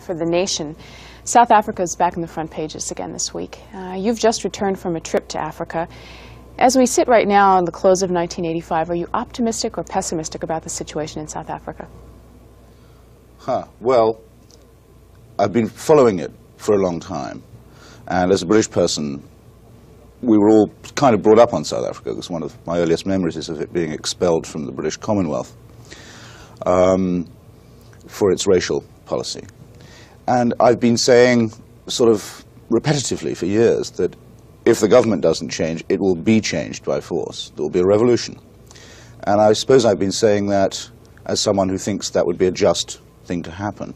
for the nation. South Africa is back in the front pages again this week. Uh, you've just returned from a trip to Africa. As we sit right now on the close of 1985, are you optimistic or pessimistic about the situation in South Africa? Huh. Well, I've been following it for a long time. And as a British person, we were all kind of brought up on South Africa. Was one of my earliest memories is of it being expelled from the British Commonwealth um, for its racial policy. And I've been saying sort of repetitively for years that if the government doesn't change, it will be changed by force. There will be a revolution. And I suppose I've been saying that as someone who thinks that would be a just thing to happen.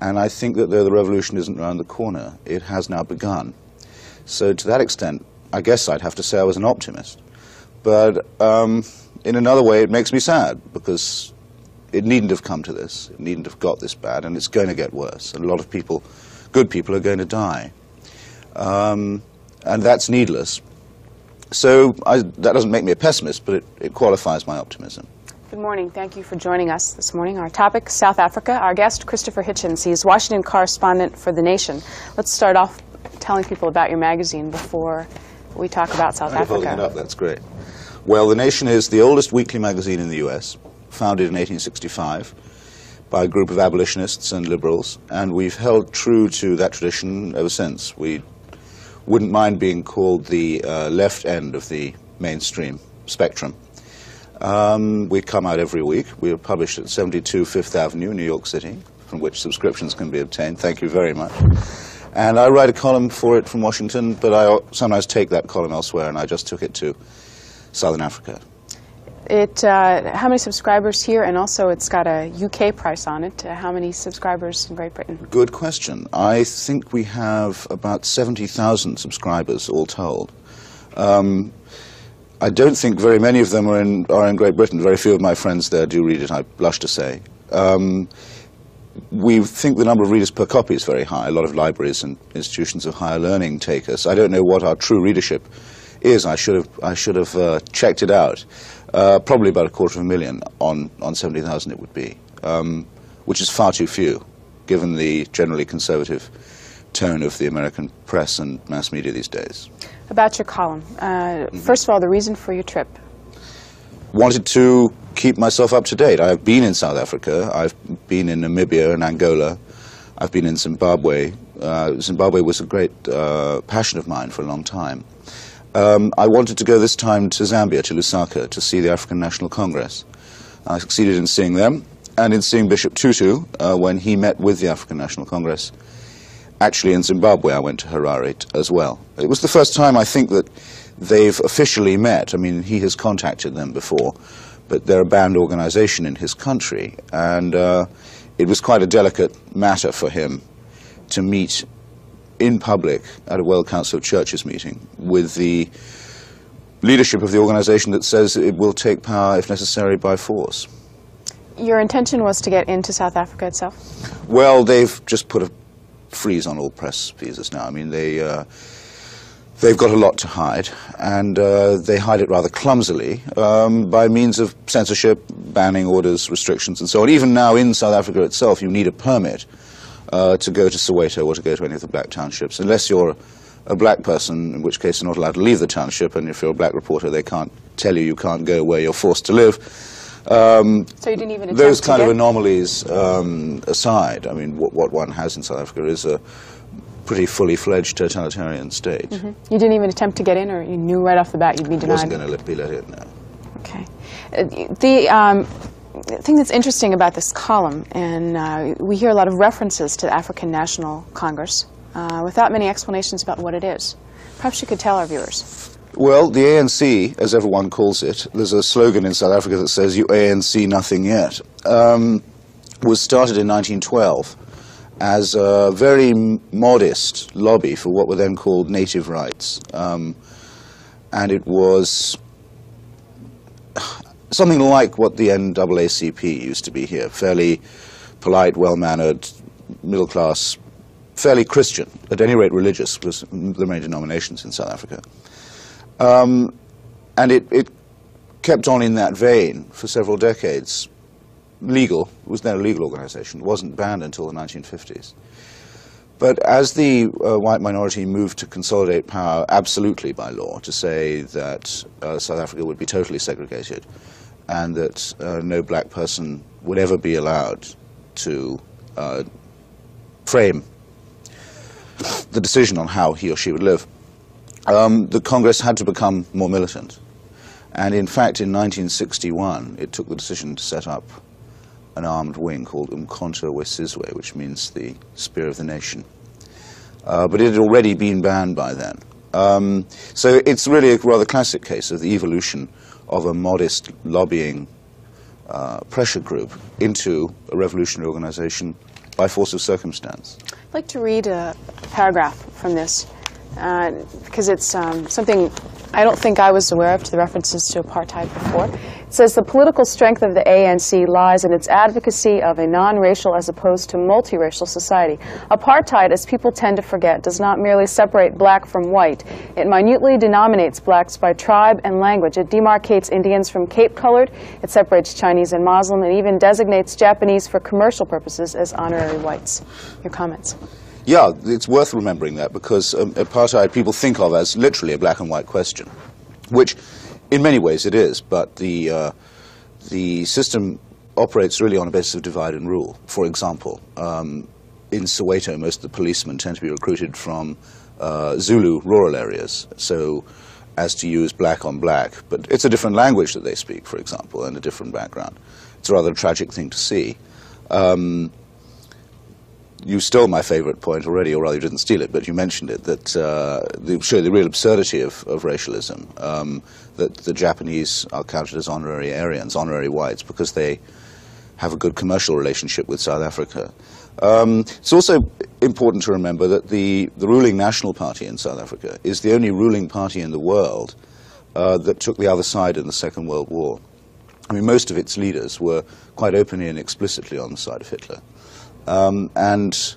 And I think that though the revolution isn't around the corner, it has now begun. So to that extent, I guess I'd have to say I was an optimist. But um, in another way, it makes me sad because it needn't have come to this. It needn't have got this bad, and it's going to get worse. And a lot of people, good people, are going to die. Um, and that's needless. So I, that doesn't make me a pessimist, but it, it qualifies my optimism. Good morning. Thank you for joining us this morning. Our topic, South Africa. Our guest, Christopher Hitchens. He's Washington correspondent for The Nation. Let's start off telling people about your magazine before we talk about South Africa. holding it up, that's great. Well, The Nation is the oldest weekly magazine in the U.S., founded in 1865 by a group of abolitionists and liberals, and we've held true to that tradition ever since. We wouldn't mind being called the uh, left end of the mainstream spectrum. Um, we come out every week. We are published at 72 Fifth Avenue, New York City, from which subscriptions can be obtained. Thank you very much. And I write a column for it from Washington, but I sometimes take that column elsewhere, and I just took it to Southern Africa. It, uh, how many subscribers here? And also, it's got a UK price on it. Uh, how many subscribers in Great Britain? Good question. I think we have about 70,000 subscribers all told. Um, I don't think very many of them are in, are in Great Britain. Very few of my friends there do read it, I blush to say. Um, we think the number of readers per copy is very high. A lot of libraries and institutions of higher learning take us. I don't know what our true readership is. I should have, I should have uh, checked it out. Uh, probably about a quarter of a million on, on 70,000 it would be, um, which is far too few, given the generally conservative tone of the American press and mass media these days. About your column. Uh, First of all, the reason for your trip. Wanted to keep myself up to date. I've been in South Africa, I've been in Namibia and Angola, I've been in Zimbabwe. Uh, Zimbabwe was a great uh, passion of mine for a long time. Um, I wanted to go this time to Zambia, to Lusaka, to see the African National Congress. I succeeded in seeing them and in seeing Bishop Tutu uh, when he met with the African National Congress. Actually, in Zimbabwe, I went to Harare as well. It was the first time I think that they've officially met. I mean, he has contacted them before, but they're a banned organization in his country, and uh, it was quite a delicate matter for him to meet in public at a World Council of Churches meeting with the leadership of the organization that says it will take power, if necessary, by force. Your intention was to get into South Africa itself? Well, they've just put a freeze on all press visas now. I mean, they, uh, they've got a lot to hide, and uh, they hide it rather clumsily um, by means of censorship, banning orders, restrictions, and so on. Even now in South Africa itself, you need a permit uh, to go to Soweto or to go to any of the black townships, unless you're a black person, in which case you're not allowed to leave the township, and if you're a black reporter, they can't tell you you can't go where you're forced to live. Um, So you didn't even attempt those kind of anomalies um, aside, I mean, what, what one has in South Africa is a pretty fully fledged totalitarian state. You didn't even attempt to get in, or you knew right off the bat you'd be denied. I wasn't going to be let in now. Okay. Uh, The um, thing that's interesting about this column, and uh, we hear a lot of references to the African National Congress uh, without many explanations about what it is. Perhaps you could tell our viewers. Well, the ANC, as everyone calls it, there's a slogan in South Africa that says, You ANC nothing yet, um, was started in 1912 as a very modest lobby for what were then called native rights. Um, and it was something like what the NAACP used to be here fairly polite, well mannered, middle class, fairly Christian, at any rate religious, was the main denominations in South Africa. Um, and it, it kept on in that vein for several decades legal. It was then a legal organization. It wasn't banned until the 1950s. But as the uh, white minority moved to consolidate power absolutely by law, to say that uh, South Africa would be totally segregated and that uh, no black person would ever be allowed to uh, frame the decision on how he or she would live, um, the Congress had to become more militant. And in fact, in 1961, it took the decision to set up an armed wing called Umkhonto we Sizwe, which means the Spear of the Nation. Uh, but it had already been banned by then. Um, so it's really a rather classic case of the evolution of a modest lobbying uh, pressure group into a revolutionary organization by force of circumstance. I'd like to read a paragraph from this uh, because it's um, something I don't think I was aware of to the references to apartheid before. Says the political strength of the ANC lies in its advocacy of a non-racial as opposed to multiracial society. Apartheid, as people tend to forget, does not merely separate black from white. It minutely denominates blacks by tribe and language. It demarcates Indians from Cape-colored. It separates Chinese and Muslim, and even designates Japanese for commercial purposes as honorary whites. Your comments? Yeah, it's worth remembering that because um, apartheid people think of as literally a black and white question, which in many ways it is, but the, uh, the system operates really on a basis of divide and rule. For example, um, in Soweto, most of the policemen tend to be recruited from uh, Zulu rural areas, so as to use black on black. But it's a different language that they speak, for example, and a different background. It's a rather tragic thing to see. Um, you stole my favorite point already, or rather you didn't steal it, but you mentioned it, that uh, the, show the real absurdity of, of racialism, um, that the Japanese are counted as honorary Aryans, honorary whites, because they have a good commercial relationship with South Africa. Um, it's also important to remember that the, the ruling National Party in South Africa is the only ruling party in the world uh, that took the other side in the Second World War. I mean, most of its leaders were quite openly and explicitly on the side of Hitler. Um, and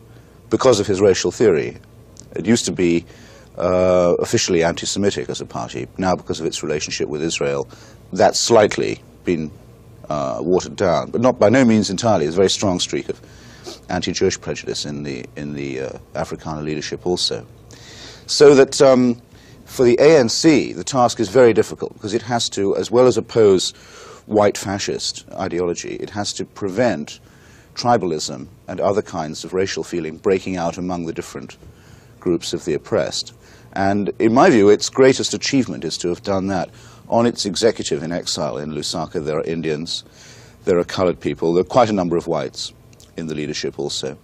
because of his racial theory, it used to be uh, officially anti-Semitic as a party. Now, because of its relationship with Israel, that's slightly been uh, watered down, but not by no means entirely. There's a very strong streak of anti-Jewish prejudice in the in the uh, Afrikaner leadership also. So that um, for the ANC, the task is very difficult because it has to, as well as oppose white fascist ideology, it has to prevent tribalism and other kinds of racial feeling breaking out among the different groups of the oppressed. And in my view, its greatest achievement is to have done that. On its executive in exile in Lusaka, there are Indians, there are colored people, there are quite a number of whites in the leadership also.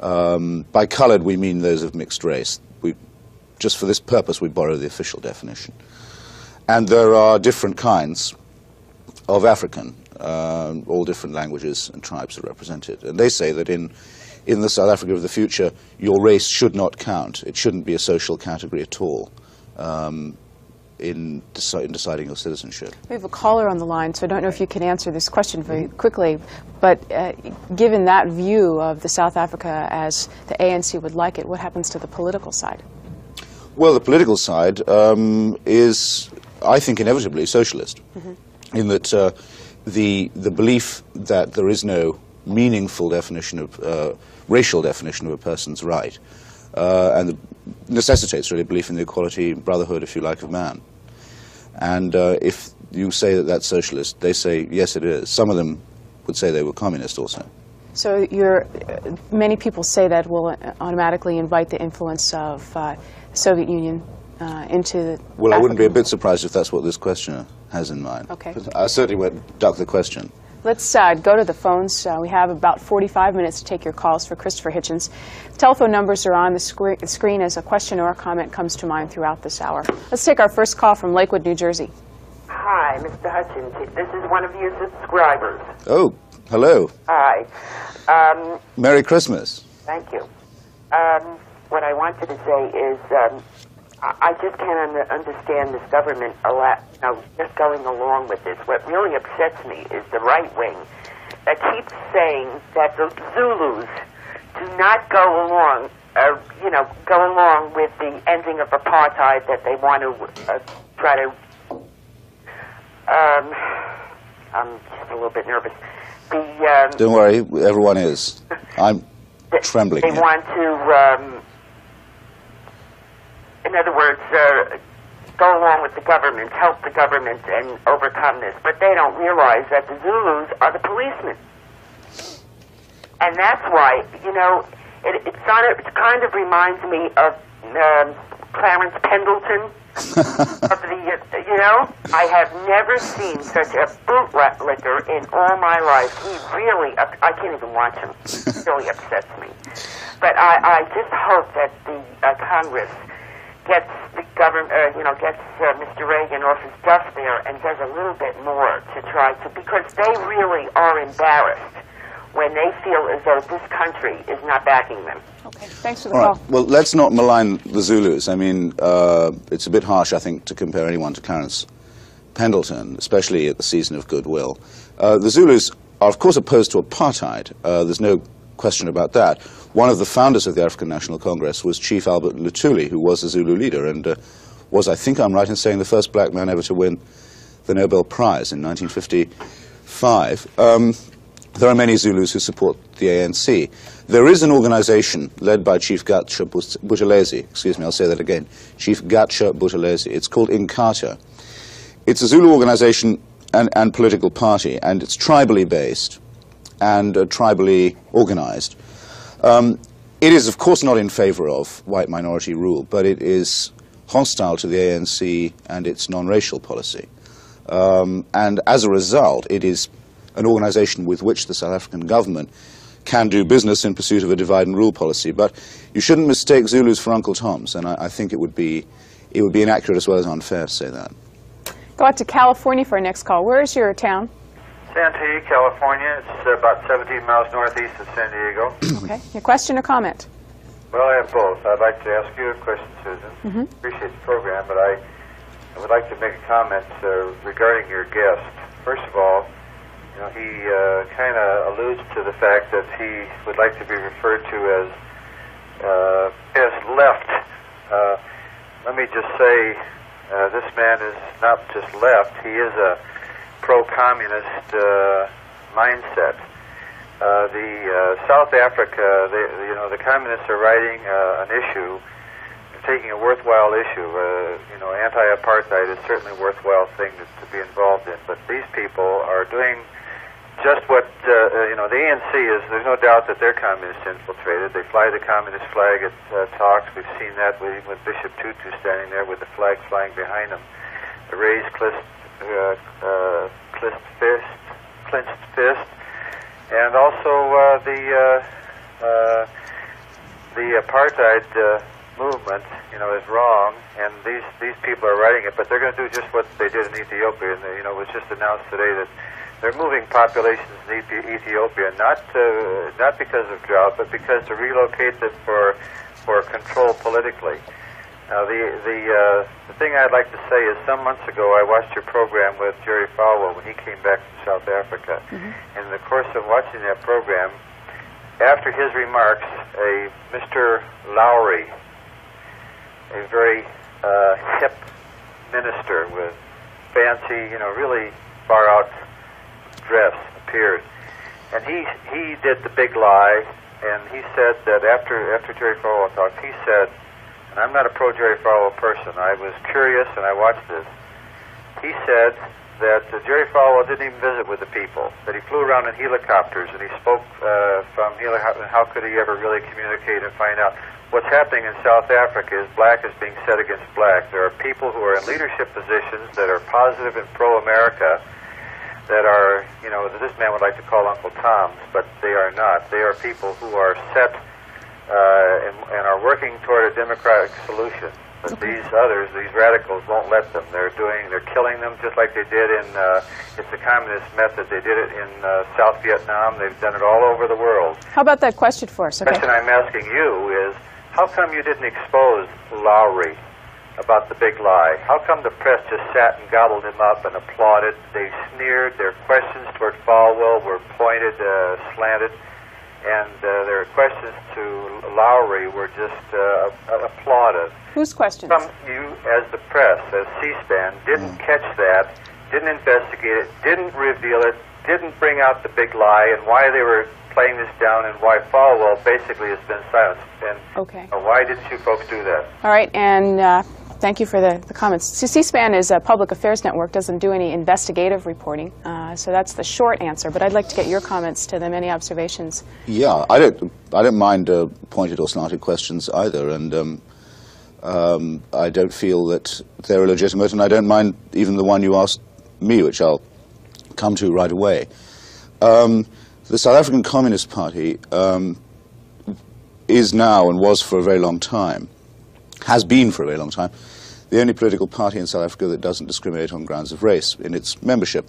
Um, by colored, we mean those of mixed race. We, just for this purpose, we borrow the official definition. And there are different kinds of African uh, all different languages and tribes are represented. And they say that in, in the South Africa of the future, your race should not count. It shouldn't be a social category at all. Um, in, deci in, deciding your citizenship. We have a caller on the line, so I don't know if you can answer this question very quickly. But uh, given that view of the South Africa as the ANC would like it, what happens to the political side? Well, the political side um, is, I think, inevitably socialist, mm -hmm. in that uh, the, the belief that there is no meaningful definition of, uh, racial definition of a person's right, uh, and necessitates really belief in the equality, brotherhood, if you like, of man. And uh, if you say that that's socialist, they say, yes, it is. Some of them would say they were communist also. So many people say that will automatically invite the influence of uh, the Soviet Union uh, into the Well, African I wouldn't be a bit surprised if that's what this questioner has in mind. Okay. I certainly won't duck the question. Let's uh, go to the phones. Uh, we have about 45 minutes to take your calls for Christopher Hitchens. Telephone numbers are on the scre screen as a question or a comment comes to mind throughout this hour. Let's take our first call from Lakewood, New Jersey. Hi, Mr. Hutchins. This is one of your subscribers. Oh, hello. Hi. Um, Merry Christmas. Thank you. Um, what I wanted to say is um, I just can't under, understand this government you know, just going along with this. What really upsets me is the right wing that keeps saying that the Zulus do not go along, uh, you know, go along with the ending of apartheid that they want to uh, try to um, I'm just a little bit nervous. The um, Don't worry, everyone is. I'm trembling They here. want to, um, in other words, uh, go along with the government, help the government, and overcome this. But they don't realize that the Zulus are the policemen, and that's why you know it, it's not. It kind of reminds me of um, Clarence Pendleton. of the, you know, I have never seen such a bootlicker in all my life. He really, I can't even watch him. He really upsets me. But I, I just hope that the uh, Congress gets the government, uh, you know, gets uh, Mr. Reagan off his duff there and does a little bit more to try to, because they really are embarrassed when they feel as though this country is not backing them. Okay, thanks for the All call. right. Well, let's not malign the Zulus. I mean, uh, it's a bit harsh, I think, to compare anyone to Clarence Pendleton, especially at the season of goodwill. Uh, the Zulus are, of course, opposed to apartheid. Uh, there's no question about that. One of the founders of the African National Congress was Chief Albert Lutuli, who was a Zulu leader and uh, was, I think I'm right in saying, the first black man ever to win the Nobel Prize in 1955. Um, there are many Zulus who support the ANC. There is an organization led by Chief Bus- Buthelezi, excuse me, I'll say that again, Chief Gatsha Buthelezi. It's called Inkatha. It's a Zulu organization and, and political party, and it's tribally based and uh, tribally organized. Um, it is, of course, not in favor of white minority rule, but it is hostile to the ANC and its non-racial policy. Um, and as a result, it is an organization with which the South African government can do business in pursuit of a divide and rule policy. But you shouldn't mistake Zulus for Uncle Toms, and I, I think it would be it would be inaccurate as well as unfair to say that. Go out to California for our next call. Where is your town? Santee, California. It's about 17 miles northeast of San Diego. Okay. Your question or comment? well, I have both. I'd like to ask you a question, Susan. Appreciate the program, but I, I would like to make a comment uh, regarding your guest. First of all, you know, he uh, kind of alludes to the fact that he would like to be referred to as uh, as left. Uh, let me just say, uh, this man is not just left; he is a pro-communist uh, mindset. Uh, the uh, South Africa, they, you know, the communists are writing uh, an issue, taking a worthwhile issue. Uh, you know, anti-apartheid is certainly a worthwhile thing to, to be involved in. But these people are doing just what uh, uh, you know. The ANC is. There's no doubt that they're communist infiltrated. They fly the communist flag at uh, talks. We've seen that with, with Bishop Tutu standing there with the flag flying behind him. The raised uh, fist, clenched fist and also uh, the uh, uh, the apartheid movement, you know, is wrong, and these these people are writing it, but they're going to do just what they did in Ethiopia, and you know, it was just announced today that they're moving populations in Ethiopia not uh, not because of drought, but because to relocate them for for control politically. Now, the the uh, the thing I'd like to say is, some months ago, I watched your program with Jerry Falwell when he came back from South Africa. And in the course of watching that program, after his remarks, a Mr. Lowry, a very uh, hip minister with fancy, you know, really far out dress, appeared, and he he did the big lie, and he said that after after Jerry Falwell talked, he said I'm not a pro Jerry Falwell person. I was curious and I watched this. He said that uh, Jerry Falwell didn't even visit with the people, that he flew around in helicopters and he spoke uh, from heli- how, could he ever really communicate and find out what's happening in South Africa is black is being set against black. There are people who are in leadership positions that are positive and pro-America that are, you know, this man would like to call Uncle Toms, but they are not. They are people who are set uh, and, and are working toward a democratic solution. But these others, these radicals, won't let them. They're doing, they're killing them just like they did in. Uh, it's the communist method. They did it in uh, South Vietnam. They've done it all over the world. How about that question for us? The question I'm asking you is, how come you didn't expose Lowry about the big lie? How come the press just sat and gobbled him up and applauded? They sneered. Their questions toward Falwell were pointed, uh, slanted and uh, their questions to Lowry were just uh, applauded. Whose questions? Some you, as the press, as C-SPAN, didn't catch that didn't investigate it, didn't reveal it, didn't bring out the big lie, and why they were playing this down, and why Falwell basically has been silenced. And Okay. why didn't you folks do that? All right, and uh, thank you for the, the comments. C-SPAN is a public affairs network, doesn't do any investigative reporting, uh, so that's the short answer. But I'd like to get your comments to them. Any observations? Yeah, I don't. I don't mind uh, pointed or slanted questions either, and um, um, I don't feel that they're illegitimate, and I don't mind even the one you asked me, which I'll come to right away. Um, the South African Communist Party um, is now and was for a very long time, has been for a very long time, the only political party in South Africa that doesn't discriminate on grounds of race in its membership.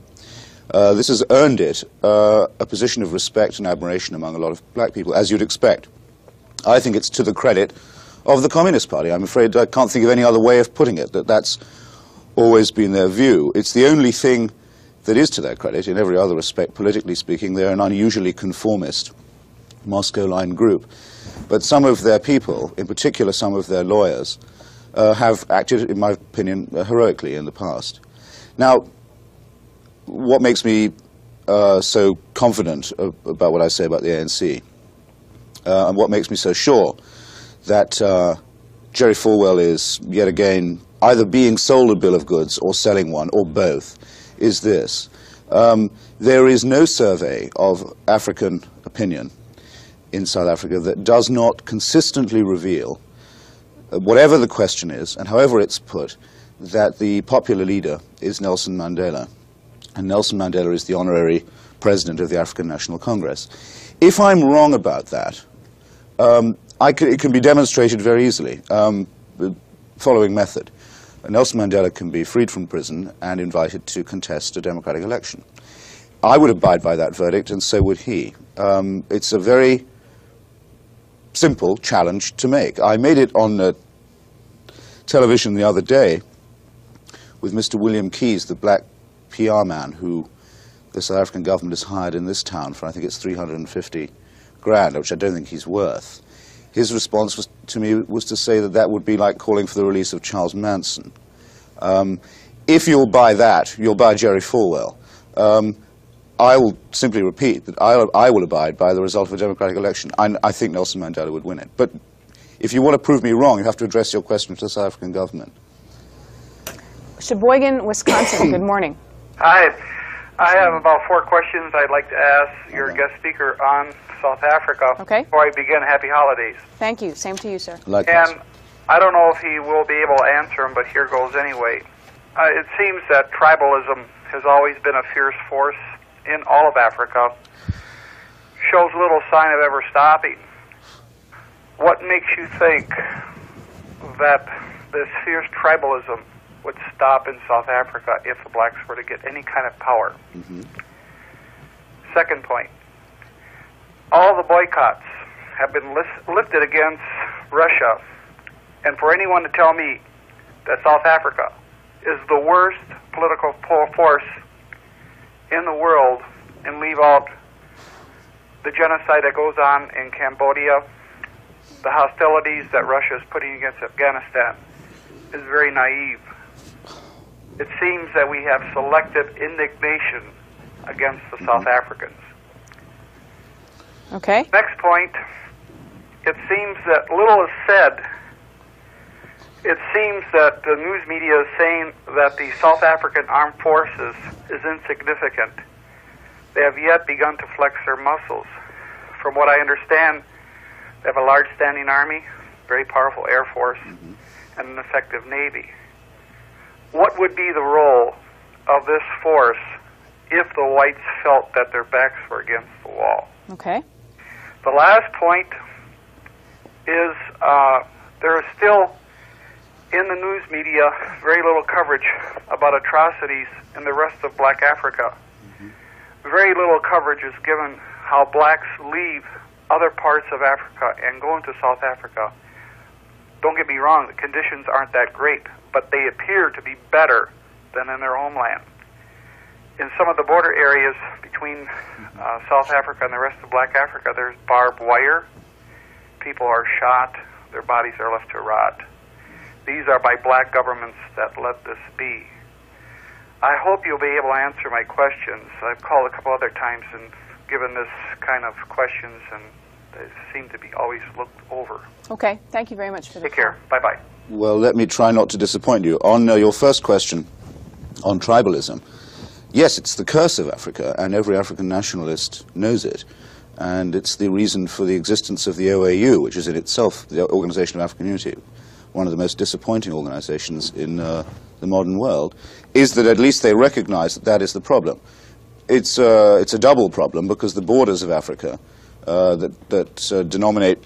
Uh, this has earned it uh, a position of respect and admiration among a lot of black people, as you'd expect. I think it's to the credit of the Communist Party. I'm afraid I can't think of any other way of putting it, that that's always been their view. It's the only thing that is to their credit. In every other respect, politically speaking, they're an unusually conformist Moscow line group. But some of their people, in particular some of their lawyers, uh, have acted, in my opinion, uh, heroically in the past. Now, what makes me uh, so confident about what I say about the ANC, uh, and what makes me so sure that uh, Jerry Falwell is yet again either being sold a bill of goods or selling one, or both, is this. Um, there is no survey of African opinion in South Africa that does not consistently reveal, uh, whatever the question is, and however it's put, that the popular leader is Nelson Mandela and Nelson Mandela is the honorary president of the African National Congress. If I'm wrong about that, um, it can be demonstrated very easily. Um, the following method. Nelson Mandela can be freed from prison and invited to contest a democratic election. I would abide by that verdict, and so would he. Um, it's a very simple challenge to make. I made it on uh, television the other day with Mr. William Keyes, the black PR man who the South African government has hired in this town for, I think it's 350 grand, which I don't think he's worth. His response was, to me was to say that that would be like calling for the release of Charles Manson. Um, if you'll buy that, you'll buy Jerry Falwell. Um, I will simply repeat that I, I will abide by the result of a democratic election. I, I think Nelson Mandela would win it. But if you want to prove me wrong, you have to address your question to the South African government. Sheboygan, Wisconsin. Good morning. Hi. I have about four questions I'd like to ask your guest speaker on South Africa. Okay. Before I begin, happy holidays. Thank you. Same to you, sir. Likewise. And I don't know if he will be able to answer them, but here goes anyway. Uh, it seems that tribalism has always been a fierce force in all of Africa. Shows little sign of ever stopping. What makes you think that this fierce tribalism would stop in South Africa if the blacks were to get any kind of power? Mm-hmm. Second point. All the boycotts have been lifted against Russia, and for anyone to tell me that South Africa is the worst political force in the world and leave out the genocide that goes on in Cambodia, the hostilities that Russia is putting against Afghanistan, is very naive. It seems that we have selective indignation against the South mm-hmm. Africans. Okay. Next point, it seems that little is said. It seems that the news media is saying that the South African armed forces is insignificant. They have yet begun to flex their muscles. From what I understand, they have a large standing army, very powerful air force, and an effective navy. What would be the role of this force if the whites felt that their backs were against the wall? Okay. The last point is uh, there is still in the news media very little coverage about atrocities in the rest of black Africa. Very little coverage is given how blacks leave other parts of Africa and go into South Africa. Don't get me wrong, the conditions aren't that great, but they appear to be better than in their homeland. In some of the border areas between uh, South Africa and the rest of black Africa, there's barbed wire. People are shot, their bodies are left to rot. These are by black governments that let this be. I hope you'll be able to answer my questions. I've called a couple other times and given this kind of questions, and they seem to be always looked over. Okay, thank you very much for the Take care. Bye bye. Well, let me try not to disappoint you. On uh, your first question on tribalism, yes, it's the curse of Africa, and every African nationalist knows it. And it's the reason for the existence of the OAU, which is in itself the Organization of African Unity, one of the most disappointing organizations in uh, the modern world, is that at least they recognize that that is the problem. It's, uh, it's a double problem because the borders of Africa uh, that, that uh, denominate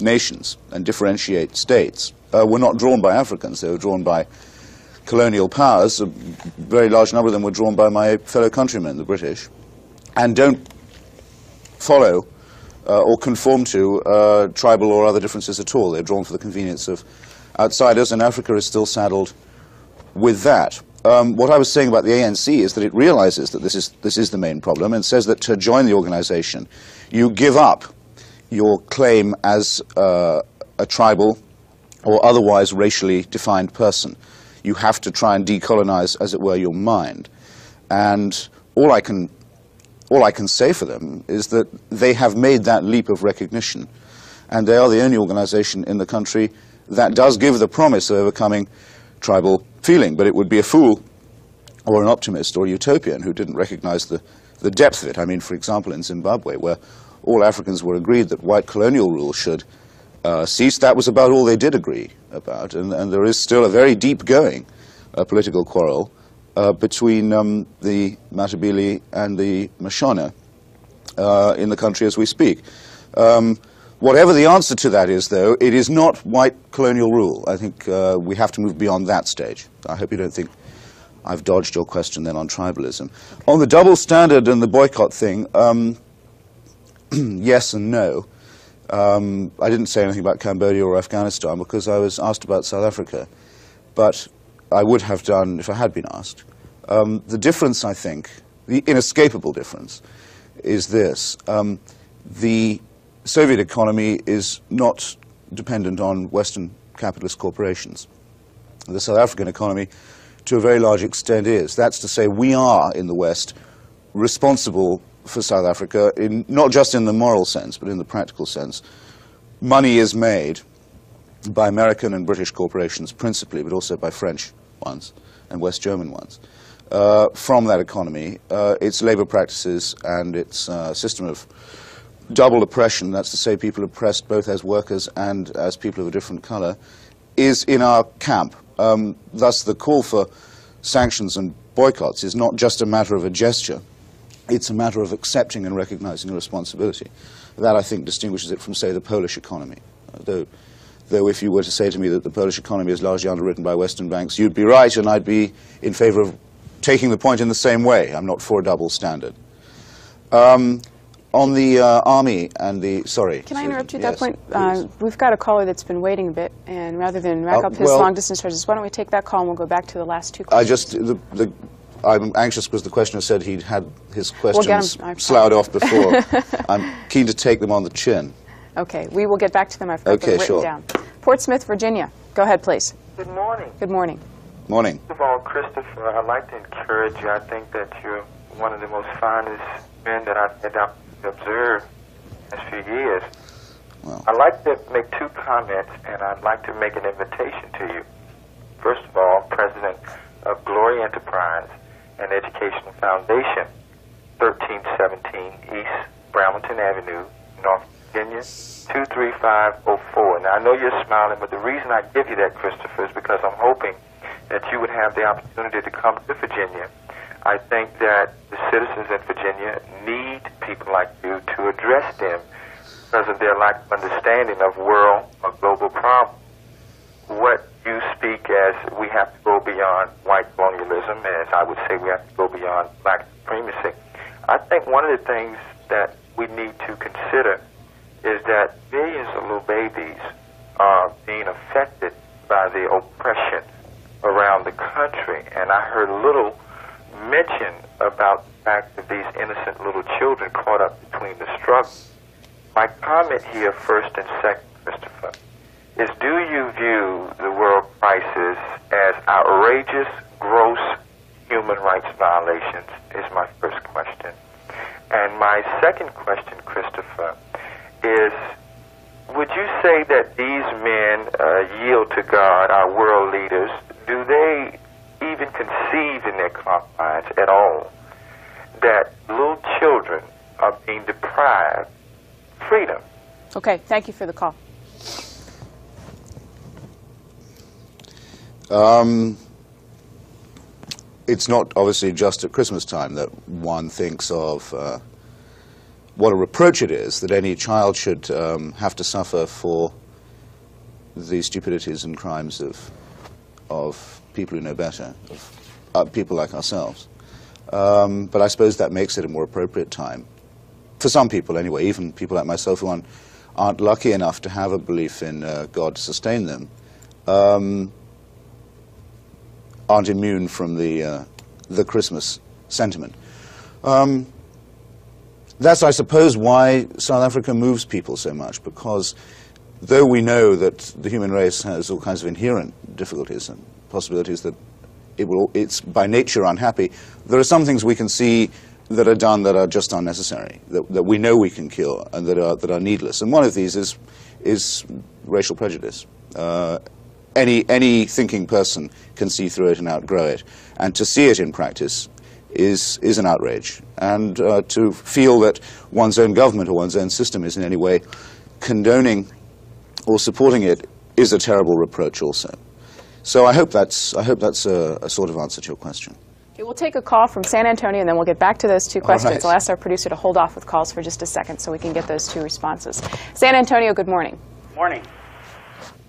nations and differentiate states uh, were not drawn by Africans. They were drawn by colonial powers. A very large number of them were drawn by my fellow countrymen, the British, and don't follow uh, or conform to uh, tribal or other differences at all. They're drawn for the convenience of outsiders, and Africa is still saddled with that. Um, what I was saying about the ANC is that it realizes that this is, this is the main problem and says that to join the organization, you give up your claim as uh, a tribal or otherwise racially defined person. You have to try and decolonize, as it were, your mind. And all I can, all I can say for them is that they have made that leap of recognition. And they are the only organization in the country that does give the promise of overcoming tribal feeling. But it would be a fool or an optimist or a utopian who didn't recognize the, the depth of it. I mean, for example, in Zimbabwe, where all Africans were agreed that white colonial rule should uh, cease, that was about all they did agree about. And, and there is still a very deep going uh, political quarrel uh, between um, the Matabele and the Mashona uh, in the country as we speak. Um, whatever the answer to that is, though, it is not white colonial rule. I think uh, we have to move beyond that stage. I hope you don't think I've dodged your question then on tribalism. On the double standard and the boycott thing, um, yes and no. Um, I didn't say anything about Cambodia or Afghanistan because I was asked about South Africa, but I would have done if I had been asked. Um, the difference, I think, the inescapable difference, is this. Um, the Soviet economy is not dependent on Western capitalist corporations. The South African economy, to a very large extent, is. That's to say, we are, in the West, responsible for South Africa, in, not just in the moral sense, but in the practical sense. Money is made by American and British corporations principally, but also by French ones and West German ones. Uh, from that economy, uh, its labor practices and its uh, system of double oppression, that's to say people oppressed both as workers and as people of a different color, is in our camp. Um, thus, the call for sanctions and boycotts is not just a matter of a gesture, it's a matter of accepting and recognizing a responsibility. That, I think, distinguishes it from, say, the Polish economy. Uh, though, though if you were to say to me that the Polish economy is largely underwritten by Western banks, you'd be right, and I'd be in favor of taking the point in the same way. I'm not for a double standard. Um, on the uh, army and the sorry. Can I interrupt you at yes, that point? Uh, we've got a caller that's been waiting a bit, and rather than rack Uh, up his well- long distance charges, why don't we take that call and we'll go back to the last two I questions? just the, the I'm anxious because the questioner said he'd had his We'll questions sloughed off before. I'm keen to take them on the chin. Okay, we will get back to them. I've got Okay, them written sure. down. Portsmouth, Virginia. Go ahead, please. Good morning. Good morning. Morning. First of all, Christopher, I'd like to encourage you. I think that you're one of the most finest men that I've had the observe in the few years. Well. I'd like to make two comments, and I'd like to make an invitation to you. First of all, President of Glory Enterprise and Educational Foundation, 1317 East Brambleton Avenue, Norfolk Virginia, 23504. Now, I know you're smiling, but the reason I give you that, Christopher, is because I'm hoping that you would have the opportunity to come to Virginia. I think that the citizens in Virginia need people like you to address them because of their lack of understanding of world or global problems. What you speak as we have to go beyond white colonialism, as I would say we have to go beyond black supremacy. I think one of the things that we need to consider is that millions of little babies are being affected by the oppression around the country. And I heard little mention about the fact that these innocent little children caught up between the struggle. My comment here, first and second, Christopher, is do you view the world crisis as outrageous, gross, human rights violations? Is my first question. And my second question, Christopher, is would you say that these men uh, yield to God, our world leaders? Do they even conceive in their confines at all that little children are being deprived freedom? Okay, thank you for the call. Um, it's not obviously just at Christmas time that one thinks of uh, what a reproach it is that any child should um, have to suffer for the stupidities and crimes of, of people who know better, uh, people like ourselves. Um, but I suppose that makes it a more appropriate time. For some people, anyway, even people like myself who aren't, aren't lucky enough to have a belief in uh, God to sustain them. Um, aren't immune from the, uh, the Christmas sentiment. Um, that's, I suppose, why South Africa moves people so much, because though we know that the human race has all kinds of inherent difficulties and possibilities that it will, it's by nature unhappy, there are some things we can see that are done that are just unnecessary, that, that we know we can cure and that are, that are needless. And one of these is, is racial prejudice. Uh, any, any thinking person can see through it and outgrow it. And to see it in practice is, is an outrage. And uh, to feel that one's own government or one's own system is in any way condoning or supporting it is a terrible reproach also. So I hope that's, I hope that's a, a sort of answer to your question. Okay, we'll take a call from San Antonio, and then we'll get back to those two questions. right. I'll ask our producer to hold off with calls for just a second so we can get those two responses. San Antonio, good morning. Morning.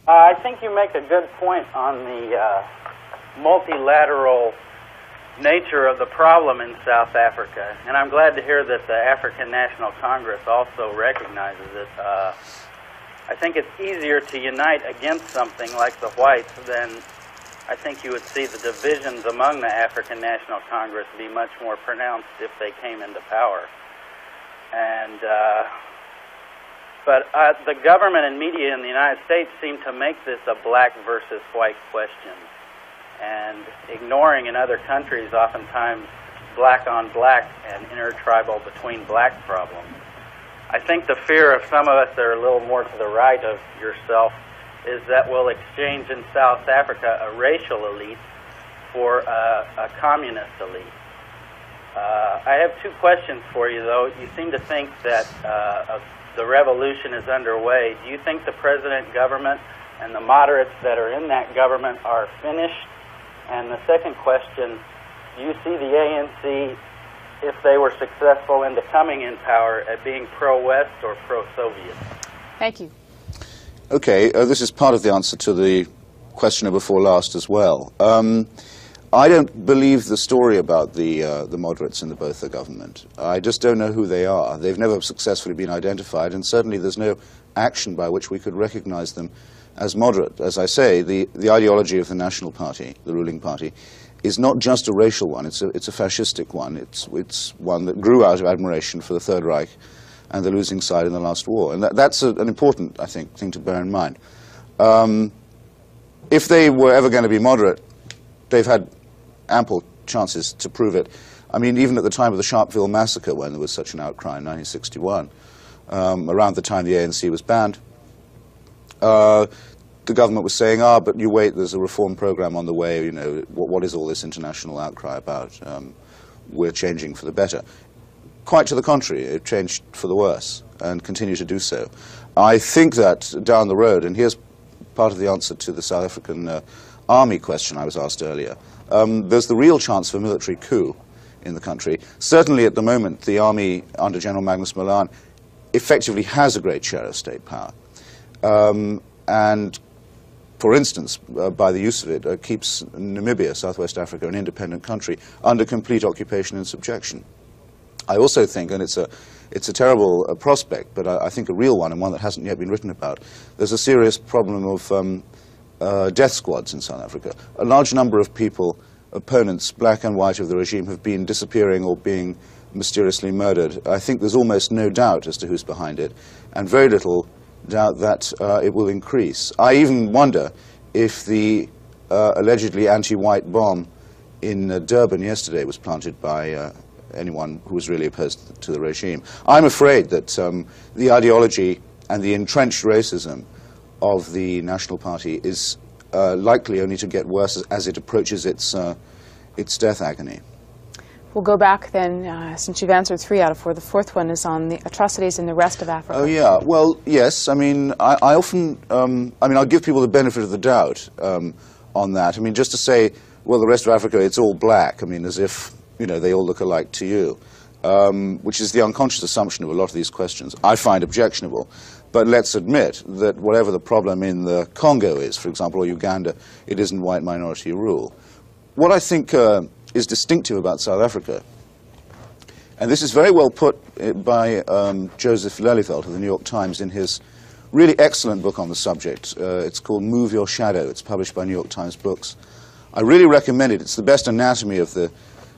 Uh, I think you make a good point on the uh, multilateral nature of the problem in South Africa, and I'm glad to hear that the African National Congress also recognizes it. Uh, I think it's easier to unite against something like the whites than I think you would see the divisions among the African National Congress be much more pronounced if they came into power. And uh, but uh, the government and media in the United States seem to make this a black versus white question, and ignoring in other countries oftentimes black on black and intertribal between black problems. I think the fear of some of us that are a little more to the right of yourself is that we'll exchange in South Africa a racial elite for uh, a communist elite. Uh, I have two questions for you, though. You seem to think that uh, the revolution is underway. Do you think the president government and the moderates that are in that government are finished? And the second question, do you see the ANC, if they were successful in becoming in power, at being pro-West or pro-Soviet? Thank you. Okay, uh, this is part of the answer to the questioner before last as well. Um, I don't believe the story about the, uh, the moderates in the Botha government. I just don't know who they are. They've never successfully been identified, and certainly there's no action by which we could recognize them as moderate. As I say, the, the ideology of the National Party, the ruling party, is not just a racial one, it's a, it's a fascistic one. It's, it's one that grew out of admiration for the Third Reich and the losing side in the last war. And that, that's a, an important, I think, thing to bear in mind. Um, if they were ever going to be moderate, they've had ample chances to prove it. I mean, even at the time of the Sharpeville massacre, when there was such an outcry in 1961, um, around the time the ANC was banned, uh, the government was saying, ah, but you wait, there's a reform program on the way, you know, what, what is all this international outcry about? Um, we're changing for the better. Quite to the contrary, it changed for the worse and continued to do so. I think that down the road, and here's part of the answer to the South African uh, army question I was asked earlier, um, there's the real chance for a military coup in the country. Certainly at the moment, the army under General Magnus Malan effectively has a great share of state power. Um, and for instance, uh, by the use of it, uh, keeps Namibia, Southwest Africa, an independent country, under complete occupation and subjection. I also think, and it's a, it's a terrible uh, prospect, but I, I, think a real one and one that hasn't yet been written about, there's a serious problem of um, uh, death squads in South Africa. A large number of people, opponents, black and white of the regime, have been disappearing or being mysteriously murdered. I think there's almost no doubt as to who's behind it, and very little doubt that uh, it will increase. I even wonder if the uh, allegedly anti-white bomb in uh, Durban yesterday was planted by uh, anyone who was really opposed to the regime. I'm afraid that um, the ideology and the entrenched racism of the National Party is uh, likely only to get worse as, as it approaches its, uh, its death agony. We'll go back then, uh, since you've answered three out of four. The fourth one is on the atrocities in the rest of Africa. Oh yeah, well yes. I mean, I, I often, um, I mean, I'll give people the benefit of the doubt um, on that. I mean, just to say, well, the rest of Africa, it's all black. I mean, as if you know they all look alike to you, um, which is the unconscious assumption of a lot of these questions. I find objectionable. But let's admit that whatever the problem in the Congo is, for example, or Uganda, it isn't white minority rule. What I think uh, is distinctive about South Africa, and this is very well put uh, by um, Joseph Lelyveld of the New York Times in his really excellent book on the subject. Uh, it's called Move Your Shadow. It's published by New York Times Books. I really recommend it. It's the best anatomy of the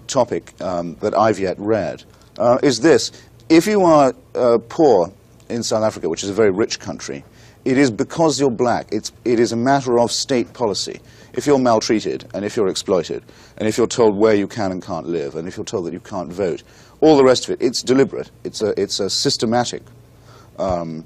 topic um, that I've yet read. Uh, is this: if you are uh, poor in South Africa, which is a very rich country, it is because you're black. It's, it is a matter of state policy. If you're maltreated, and if you're exploited, and if you're told where you can and can't live, and if you're told that you can't vote, all the rest of it, it's deliberate. It's a, it's a systematic um,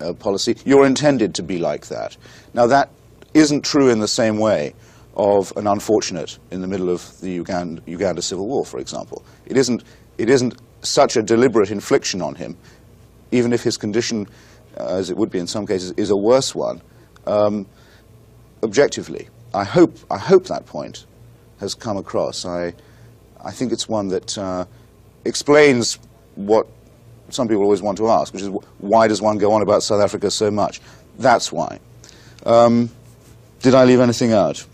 uh, policy. You're intended to be like that. Now, that isn't true in the same way of an unfortunate in the middle of the Uganda, Uganda civil war, for example. It isn't, it isn't such a deliberate infliction on him even if his condition, uh, as it would be in some cases, is a worse one, um, objectively. I hope, I hope that point has come across. I, I think it's one that uh, explains what some people always want to ask, which is why does one go on about South Africa so much? That's why. Um, did I leave anything out?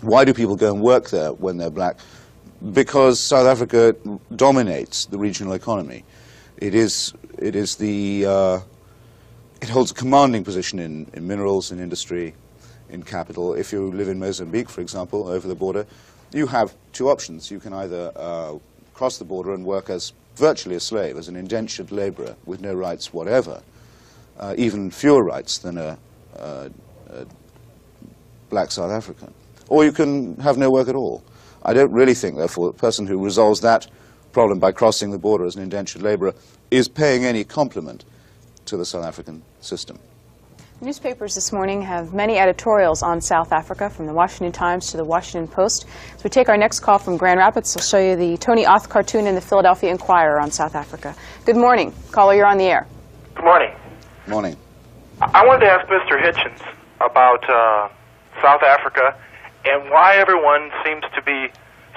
Why do people go and work there when they're black? Because South Africa dominates the regional economy. It is it is the, uh, it holds a commanding position in, in minerals, in industry, in capital. If you live in Mozambique, for example, over the border, you have two options. You can either uh, cross the border and work as virtually a slave, as an indentured laborer with no rights whatever, uh, even fewer rights than a, a, a, black South African. Or you can have no work at all. I don't really think, therefore, a person who resolves that problem by crossing the border as an indentured laborer is paying any compliment to the South African system. Newspapers this morning have many editorials on South Africa, from the Washington Times to the Washington Post. As we take our next call from Grand Rapids, I'll show you the Tony Auth cartoon in the Philadelphia Inquirer on South Africa. Good morning. Caller, you're on the air. Good morning. Morning. I wanted to ask Mr. Hitchens about uh, South Africa and why everyone seems to be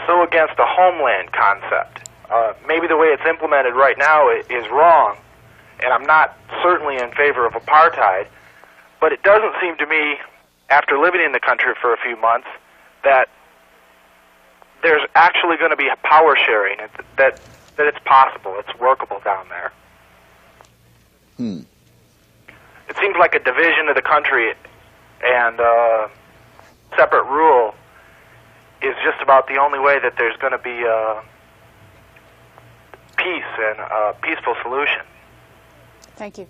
so against the homeland concept uh, maybe the way it's implemented right now is wrong, and I'm not certainly in favor of apartheid, but it doesn't seem to me, after living in the country for a few months, that there's actually going to be power sharing, that, that it's possible, it's workable down there. Hmm. It seems like a division of the country and uh, separate rule is just about the only way that there's going to be... Uh, peace and a peaceful solution. Thank you.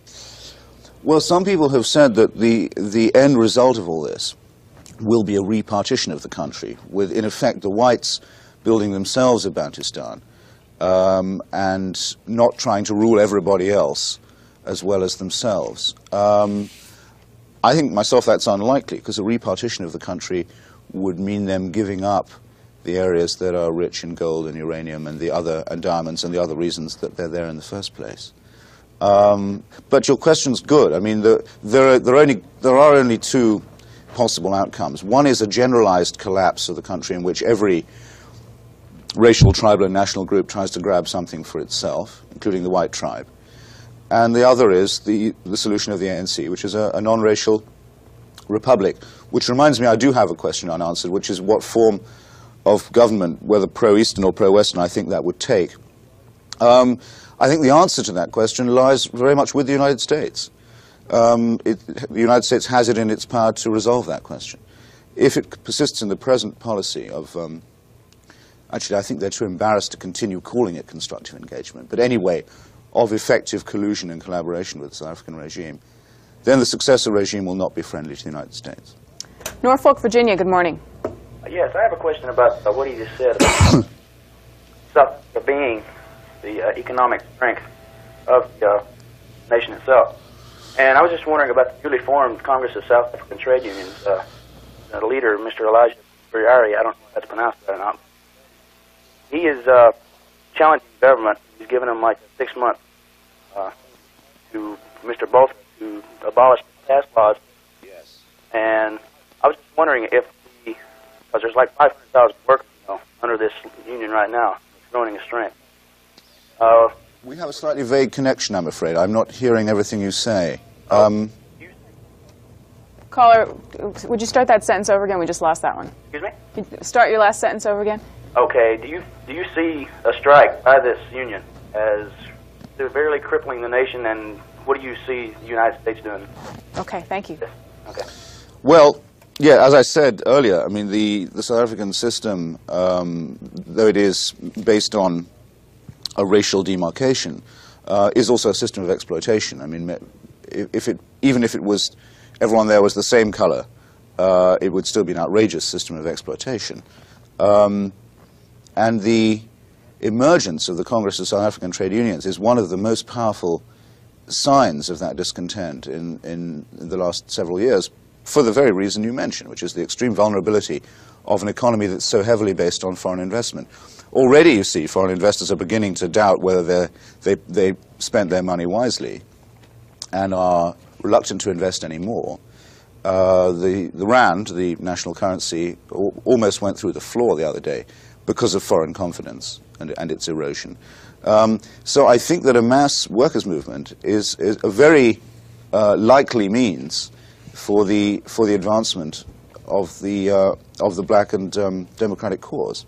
Well, some people have said that the, the end result of all this will be a repartition of the country, with, in effect, the whites building themselves a Bantustan um, and not trying to rule everybody else as well as themselves. Um, I think myself that's unlikely, because a repartition of the country would mean them giving up the areas that are rich in gold and uranium and the other and diamonds and the other reasons that they're there in the first place. Um, but your question's good. I mean, the, there, are, there, are only, there are only two possible outcomes. One is a generalized collapse of the country in which every racial, tribal, and national group tries to grab something for itself, including the white tribe. And the other is the, the solution of the ANC, which is a, a non-racial republic. Which reminds me, I do have a question unanswered, which is what form of government, whether pro-Eastern or pro-Western, I think that would take. Um, I think the answer to that question lies very much with the United States. Um, it, the United States has it in its power to resolve that question. If it persists in the present policy of, um, actually, I think they're too embarrassed to continue calling it constructive engagement, but anyway, of effective collusion and collaboration with the South African regime, then the successor regime will not be friendly to the United States. Norfolk, Virginia, good morning. Yes, I have a question about uh, what he just said about South being the uh, economic strength of the uh, nation itself. And I was just wondering about the newly formed Congress of South African Trade Unions. Uh, the leader, Mr. Elijah Buriari, I don't know if that's pronounced that or not. He is uh, challenging the government. He's given them like six months uh, to Mr. Bolton to abolish the tax laws. Yes. And I was just wondering if the, because there's like 500,000 workers you know, under this union right now, it's growing in strength. Uh, We have a slightly vague connection, I'm afraid. I'm not hearing everything you say. Um, Caller, would you start that sentence over again? We just lost that one. excuse me? You Start your last sentence over again. Okay. Do you do you see a strike by this union as severely crippling the nation, and what do you see the United States doing? Okay, thank you. Okay. Well, yeah, as I said earlier, I mean, the, the South African system, um, though it is based on a racial demarcation, uh, is also a system of exploitation. I mean, if, it, even if it was, everyone there was the same color, uh, it would still be an outrageous system of exploitation. Um, and the emergence of the Congress of South African Trade Unions is one of the most powerful signs of that discontent in, in the last several years for the very reason you mentioned, which is the extreme vulnerability of an economy that's so heavily based on foreign investment. Already, you see, foreign investors are beginning to doubt whether they, they spent their money wisely and are reluctant to invest any more. Uh, the, the rand, the national currency, al- almost went through the floor the other day because of foreign confidence and, and its erosion. Um, so I think that a mass workers' movement is, is a very uh, likely means for the, for the advancement of the, uh, of the black and um, democratic cause.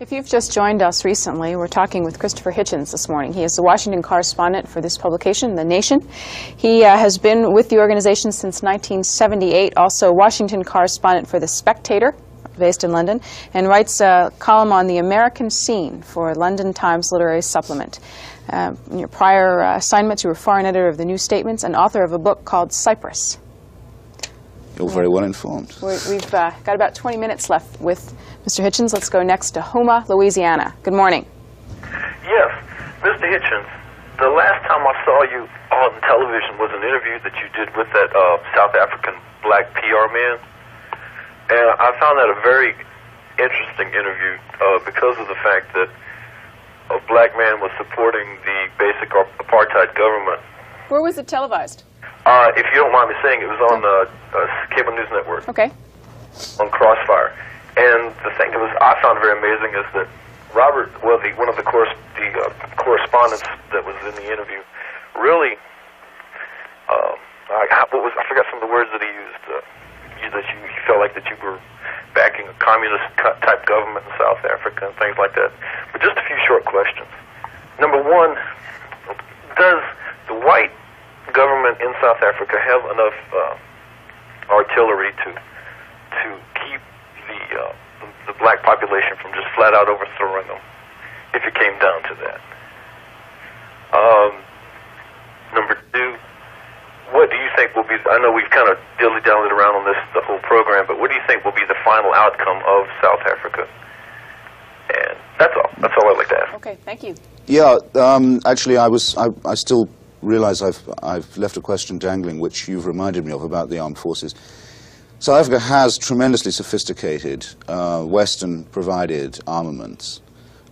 If you've just joined us recently, we're talking with Christopher Hitchens this morning. He is the Washington correspondent for this publication, The Nation. He uh, has been with the organization since 1978, also Washington correspondent for The Spectator, based in London, and writes a column on the American scene for London Times Literary Supplement. Uh, in your prior uh, assignments, you were foreign editor of The New Statesman and author of a book called Cyprus. You're very well informed. We're, we've uh, got about 20 minutes left with Mr. Hitchens. Let's go next to Houma, Louisiana. Good morning. Yes, Mr. Hitchens. The last time I saw you on television was an interview that you did with that uh, South African black PR man, and I found that a very interesting interview uh, because of the fact that a black man was supporting the basic apartheid government. Where was it televised? Uh, if you don't mind me saying, it was on the uh, cable news network. Okay. on Crossfire. And the thing that was I found very amazing is that Robert, well, the, one of the, course, the uh, correspondents that was in the interview, really, um, I, what was I forgot some of the words that he used. Uh, you, that you, you felt like that you were backing a communist type government in South Africa and things like that. But just a few short questions. Number one, does the white government in South Africa have enough uh, artillery to to keep the, uh, the the black population from just flat out overthrowing them, if it came down to that. Um, number two, what do you think will be? I know we've kind of dilly dallied around on this the whole program, but what do you think will be the final outcome of South Africa? And that's all. That's all I'd like to ask. Okay, thank you. Yeah, um, actually, I was. I, I still realize I've I've left a question dangling, which you've reminded me of about the armed forces. South Africa has tremendously sophisticated uh, Western-provided armaments.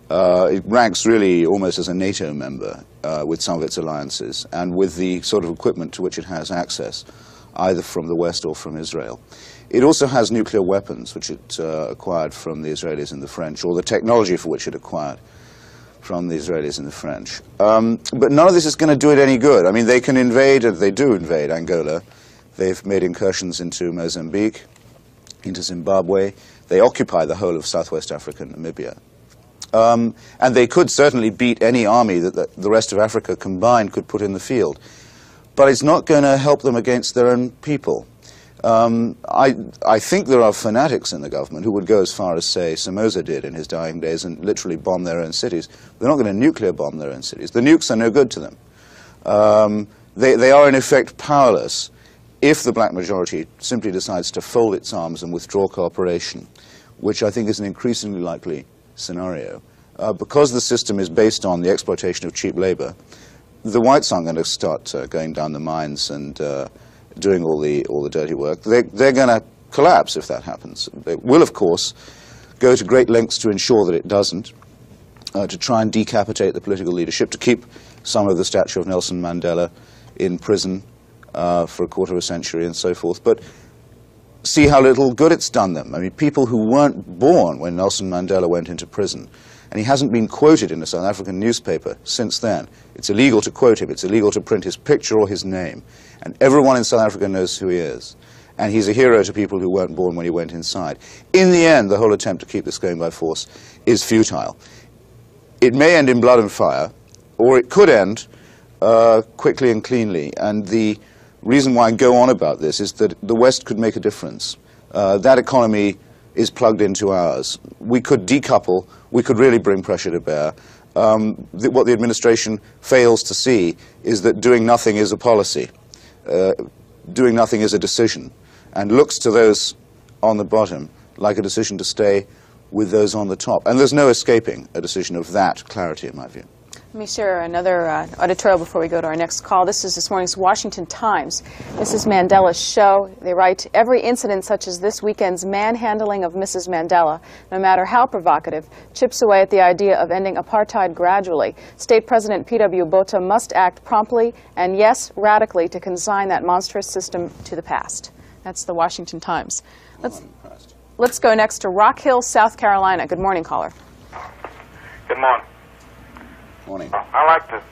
Uh, it ranks really almost as a NATO member uh, with some of its alliances, and with the sort of equipment to which it has access, either from the West or from Israel. It also has nuclear weapons, which it uh, acquired from the Israelis and the French, or the technology for which it acquired from the Israelis and the French. Um, but none of this is going to do it any good. I mean, they can invade, and they do invade Angola. They've made incursions into Mozambique, into Zimbabwe. They occupy the whole of southwest Africa and Namibia. Um, and they could certainly beat any army that the, the rest of Africa combined could put in the field. But it's not going to help them against their own people. Um, I, I think there are fanatics in the government who would go as far as, say, Somoza did in his dying days and literally bomb their own cities. They're not going to nuclear bomb their own cities. The nukes are no good to them. Um, they, they are, in effect, powerless if the black majority simply decides to fold its arms and withdraw cooperation which I think is an increasingly likely scenario. Uh, because the system is based on the exploitation of cheap labor, the whites aren't going to start uh, going down the mines and uh, doing all the, all the dirty work. They, they're going to collapse if that happens. They will, of course, go to great lengths to ensure that it doesn't, uh, to try and decapitate the political leadership, to keep some of the statue of Nelson Mandela in prison uh, for a quarter of a century and so forth. But see how little good it's done them. I mean, people who weren't born when Nelson Mandela went into prison, and he hasn't been quoted in a South African newspaper since then. It's illegal to quote him. It's illegal to print his picture or his name. And everyone in South Africa knows who he is. And he's a hero to people who weren't born when he went inside. In the end, the whole attempt to keep this going by force is futile. It may end in blood and fire, or it could end uh, quickly and cleanly. And the reason why I go on about this is that the West could make a difference. Uh, that economy is plugged into ours. We could decouple, we could really bring pressure to bear. Um, the, what the administration fails to see is that doing nothing is a policy. Uh, doing nothing is a decision, and looks to those on the bottom like a decision to stay with those on the top. And there's no escaping a decision of that clarity, in my view. Let me share another uh, editorial before we go to our next call. This is this morning's Washington Times. Mrs. Mandela's show. They write every incident, such as this weekend's manhandling of Mrs. Mandela, no matter how provocative, chips away at the idea of ending apartheid gradually. State President P.W. Botha must act promptly and, yes, radically to consign that monstrous system to the past. That's the Washington Times. Let's, let's go next to Rock Hill, South Carolina. Good morning, caller. Good morning. Morning. I like to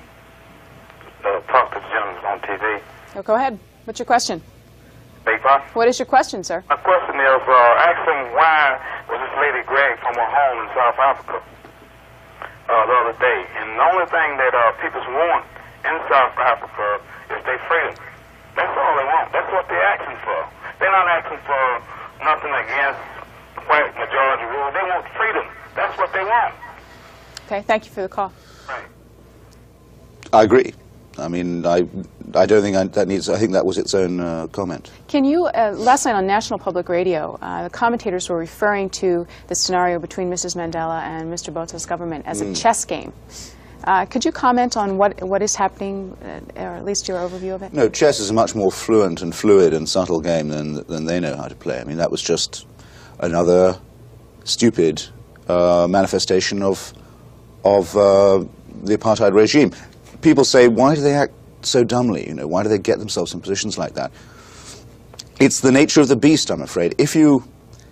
uh, talk to the gentleman on TV. Oh, go ahead. What's your question? Big pardon? What is your question, sir? My question is, uh, ask him why was this lady dragged from her home in South Africa uh, the other day? And the only thing that uh, people want in South Africa is their freedom. That's all they want. That's what they're asking for. They're not asking for nothing against white majority rule. They want freedom. That's what they want. Okay, thank you for the call. I agree. I mean, I, I don't think I, that needs, I think that was its own uh, comment. Can you, uh, last night on National Public Radio, uh, the commentators were referring to the scenario between Mrs. Mandela and Mr. Botha's government as a Mm. chess game. Uh, could you comment on what, what is happening, uh, or at least your overview of it? No, chess is a much more fluent and fluid and subtle game than, than they know how to play. I mean, that was just another stupid uh, manifestation of, of uh, the apartheid regime. People say, why do they act so dumbly? You know, why do they get themselves in positions like that? It's the nature of the beast, I'm afraid. If you,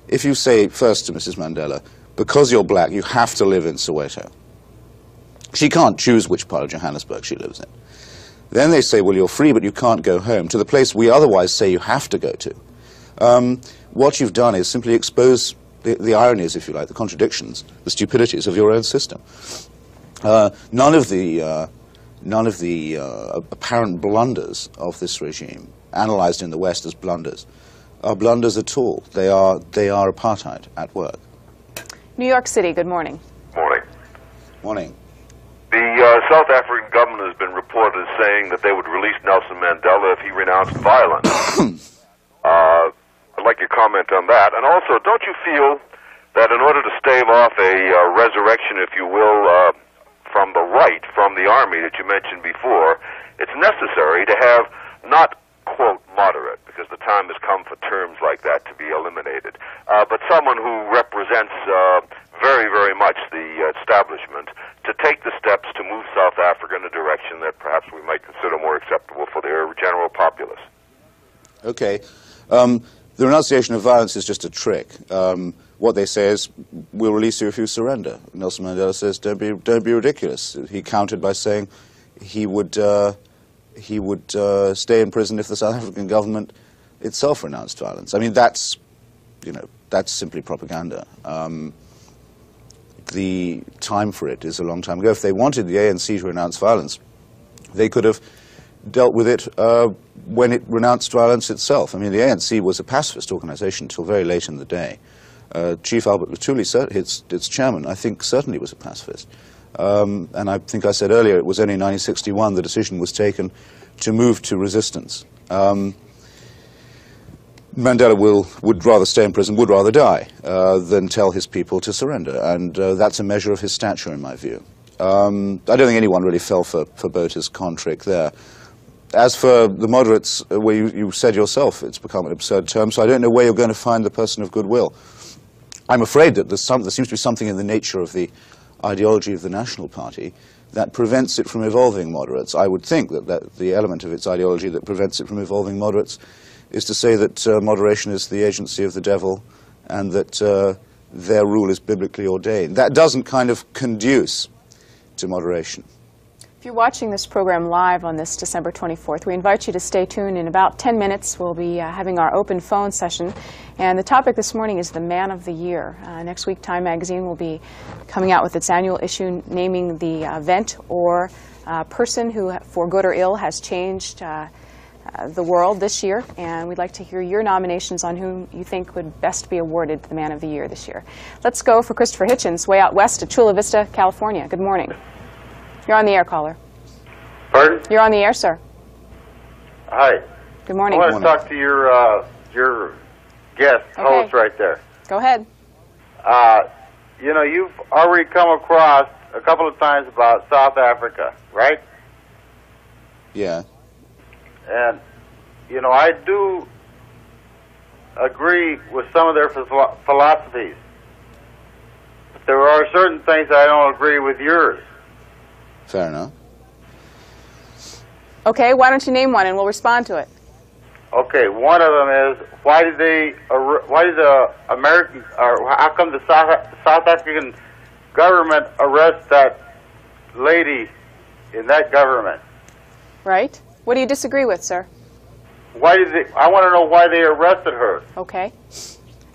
if you say first to Mrs. Mandela, because you're black, you have to live in Soweto. She can't choose which part of Johannesburg she lives in. Then they say, well, you're free, but you can't go home, to the place we otherwise say you have to go to. Um, what you've done is simply expose the, the ironies, if you like, the contradictions, the stupidities of your own system. Uh, none of the, uh, none of the uh, apparent blunders of this regime, analyzed in the West as blunders, are blunders at all. They are, they are apartheid at work. New York City, good morning. Morning. Morning. The uh, South African government has been reported as saying that they would release Nelson Mandela if he renounced violence. I'd like your comment on that. And also, don't you feel that in order to stave off a uh, resurrection, if you will, uh, from the right, from the army that you mentioned before, it's necessary to have not quote moderate because the time has come for terms like that to be eliminated, uh, but someone who represents uh, very, very much the establishment to take the steps to move South Africa in a direction that perhaps we might consider more acceptable for their general populace. Okay. Um, the renunciation of violence is just a trick. Um, what they say is, we'll release you if you surrender. Nelson Mandela says, don't be, don't be ridiculous. He countered by saying he would, uh, he would uh, stay in prison if the South African government itself renounced violence. I mean, that's, you know, that's simply propaganda. Um, the time for it is a long time ago. If they wanted the ANC to renounce violence, they could have dealt with it uh, when it renounced violence itself. I mean, the ANC was a pacifist organization until very late in the day. Uh, Chief Albert Luthuli, its, its chairman, I think certainly was a pacifist. Um, and I think I said earlier it was only in 1961 the decision was taken to move to resistance. Um, Mandela will, would rather stay in prison, would rather die, uh, than tell his people to surrender. And uh, that's a measure of his stature, in my view. Um, I don't think anyone really fell for, for trick there. As for the moderates, uh, where you, you said yourself it's become an absurd term, so I don't know where you're going to find the person of goodwill. I'm afraid that some, there seems to be something in the nature of the ideology of the National Party that prevents it from evolving moderates. I would think that, that the element of its ideology that prevents it from evolving moderates is to say that uh, moderation is the agency of the devil and that uh, their rule is biblically ordained. That doesn't kind of conduce to moderation. If you're watching this program live on this December 24th, we invite you to stay tuned. In about 10 minutes, we'll be uh, having our open phone session. And the topic this morning is the Man of the Year. Uh, next week, Time Magazine will be coming out with its annual issue naming the event or uh, person who, for good or ill, has changed uh, uh, the world this year. And we'd like to hear your nominations on whom you think would best be awarded the Man of the Year this year. Let's go for Christopher Hitchens, way out west at Chula Vista, California. Good morning. You're on the air, caller. Pardon? You're on the air, sir. Hi. Good morning. I want to talk to your uh, your guest Okay. host right there. Go ahead. Uh, you know, you've already come across a couple of times about South Africa, right? Yeah. And you know, I do agree with some of their philosophies. But there are certain things I don't agree with yours. Fair enough. Okay, why don't you name one and we'll respond to it. Okay, one of them is why did they? Why did the American? Or how come the South South African government arrest that lady in that government? Right? What do you disagree with, sir? Why did they? I want to know why they arrested her. Okay.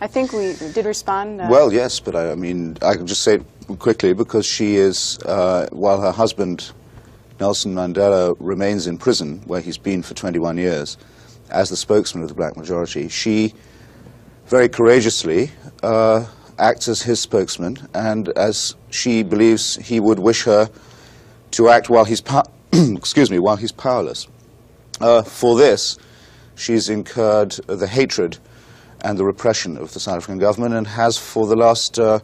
I think we did respond. Uh, Well, yes, but I, I mean, I can just say it quickly because she is, uh, while her husband, Nelson Mandela, remains in prison, where he's been for 21 years, as the spokesman of the black majority, she very courageously uh, acts as his spokesman, and as she believes he would wish her to act while he's, excuse me, while he's powerless. Uh, for this, she's incurred the hatred and the repression of the South African government and has for the last uh,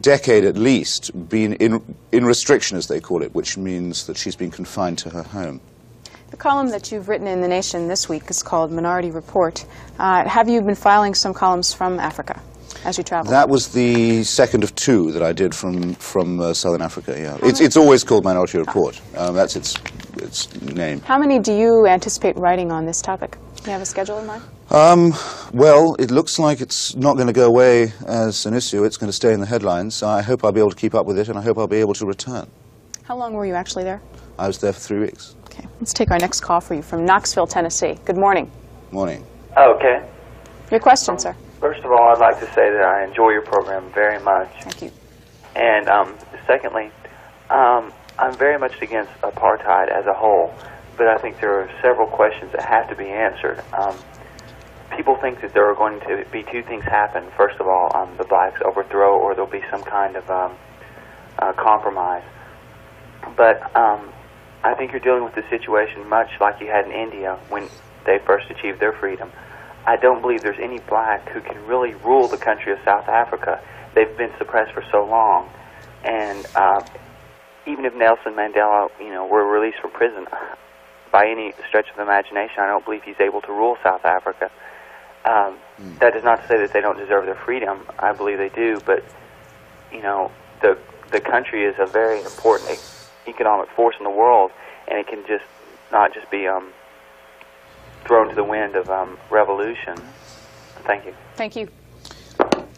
decade at least been in, in restriction, as they call it, which means that she's been confined to her home. the column that you've written in The Nation this week is called Minority Report. Uh, have you been filing some columns from Africa as you travel? That was the second of two that I did from, from uh, Southern Africa, yeah. It's, it's always called Minority Report. Um, that's its, its name. How many do you anticipate writing on this topic? Do you have a schedule in mind? Um, well, it looks like it's not going to go away as an issue. It's going to stay in the headlines. I hope I'll be able to keep up with it, and I hope I'll be able to return. How long were you actually there? I was there for three weeks. Okay, let's take our next call for you from Knoxville, Tennessee. Good morning. Morning. Okay. Your question, sir. First of all, I'd like to say that I enjoy your program very much. Thank you. And um, secondly, um, I'm very much against apartheid as a whole, but I think there are several questions that have to be answered. People think that there are going to be two things happen. First of all, um, the blacks overthrow, or there'll be some kind of um, uh, compromise. But um, I think you're dealing with the situation much like you had in India when they first achieved their freedom. I don't believe there's any black who can really rule the country of South Africa. They've been suppressed for so long, and uh, even if Nelson Mandela, you know, were released from prison, by any stretch of the imagination, I don't believe he's able to rule South Africa. Um, That does not say that they don't deserve their freedom. I believe they do, but you know, the the country is a very important e- economic force in the world, and it can just not just be um, thrown to the wind of um, revolution. Thank you. Thank you.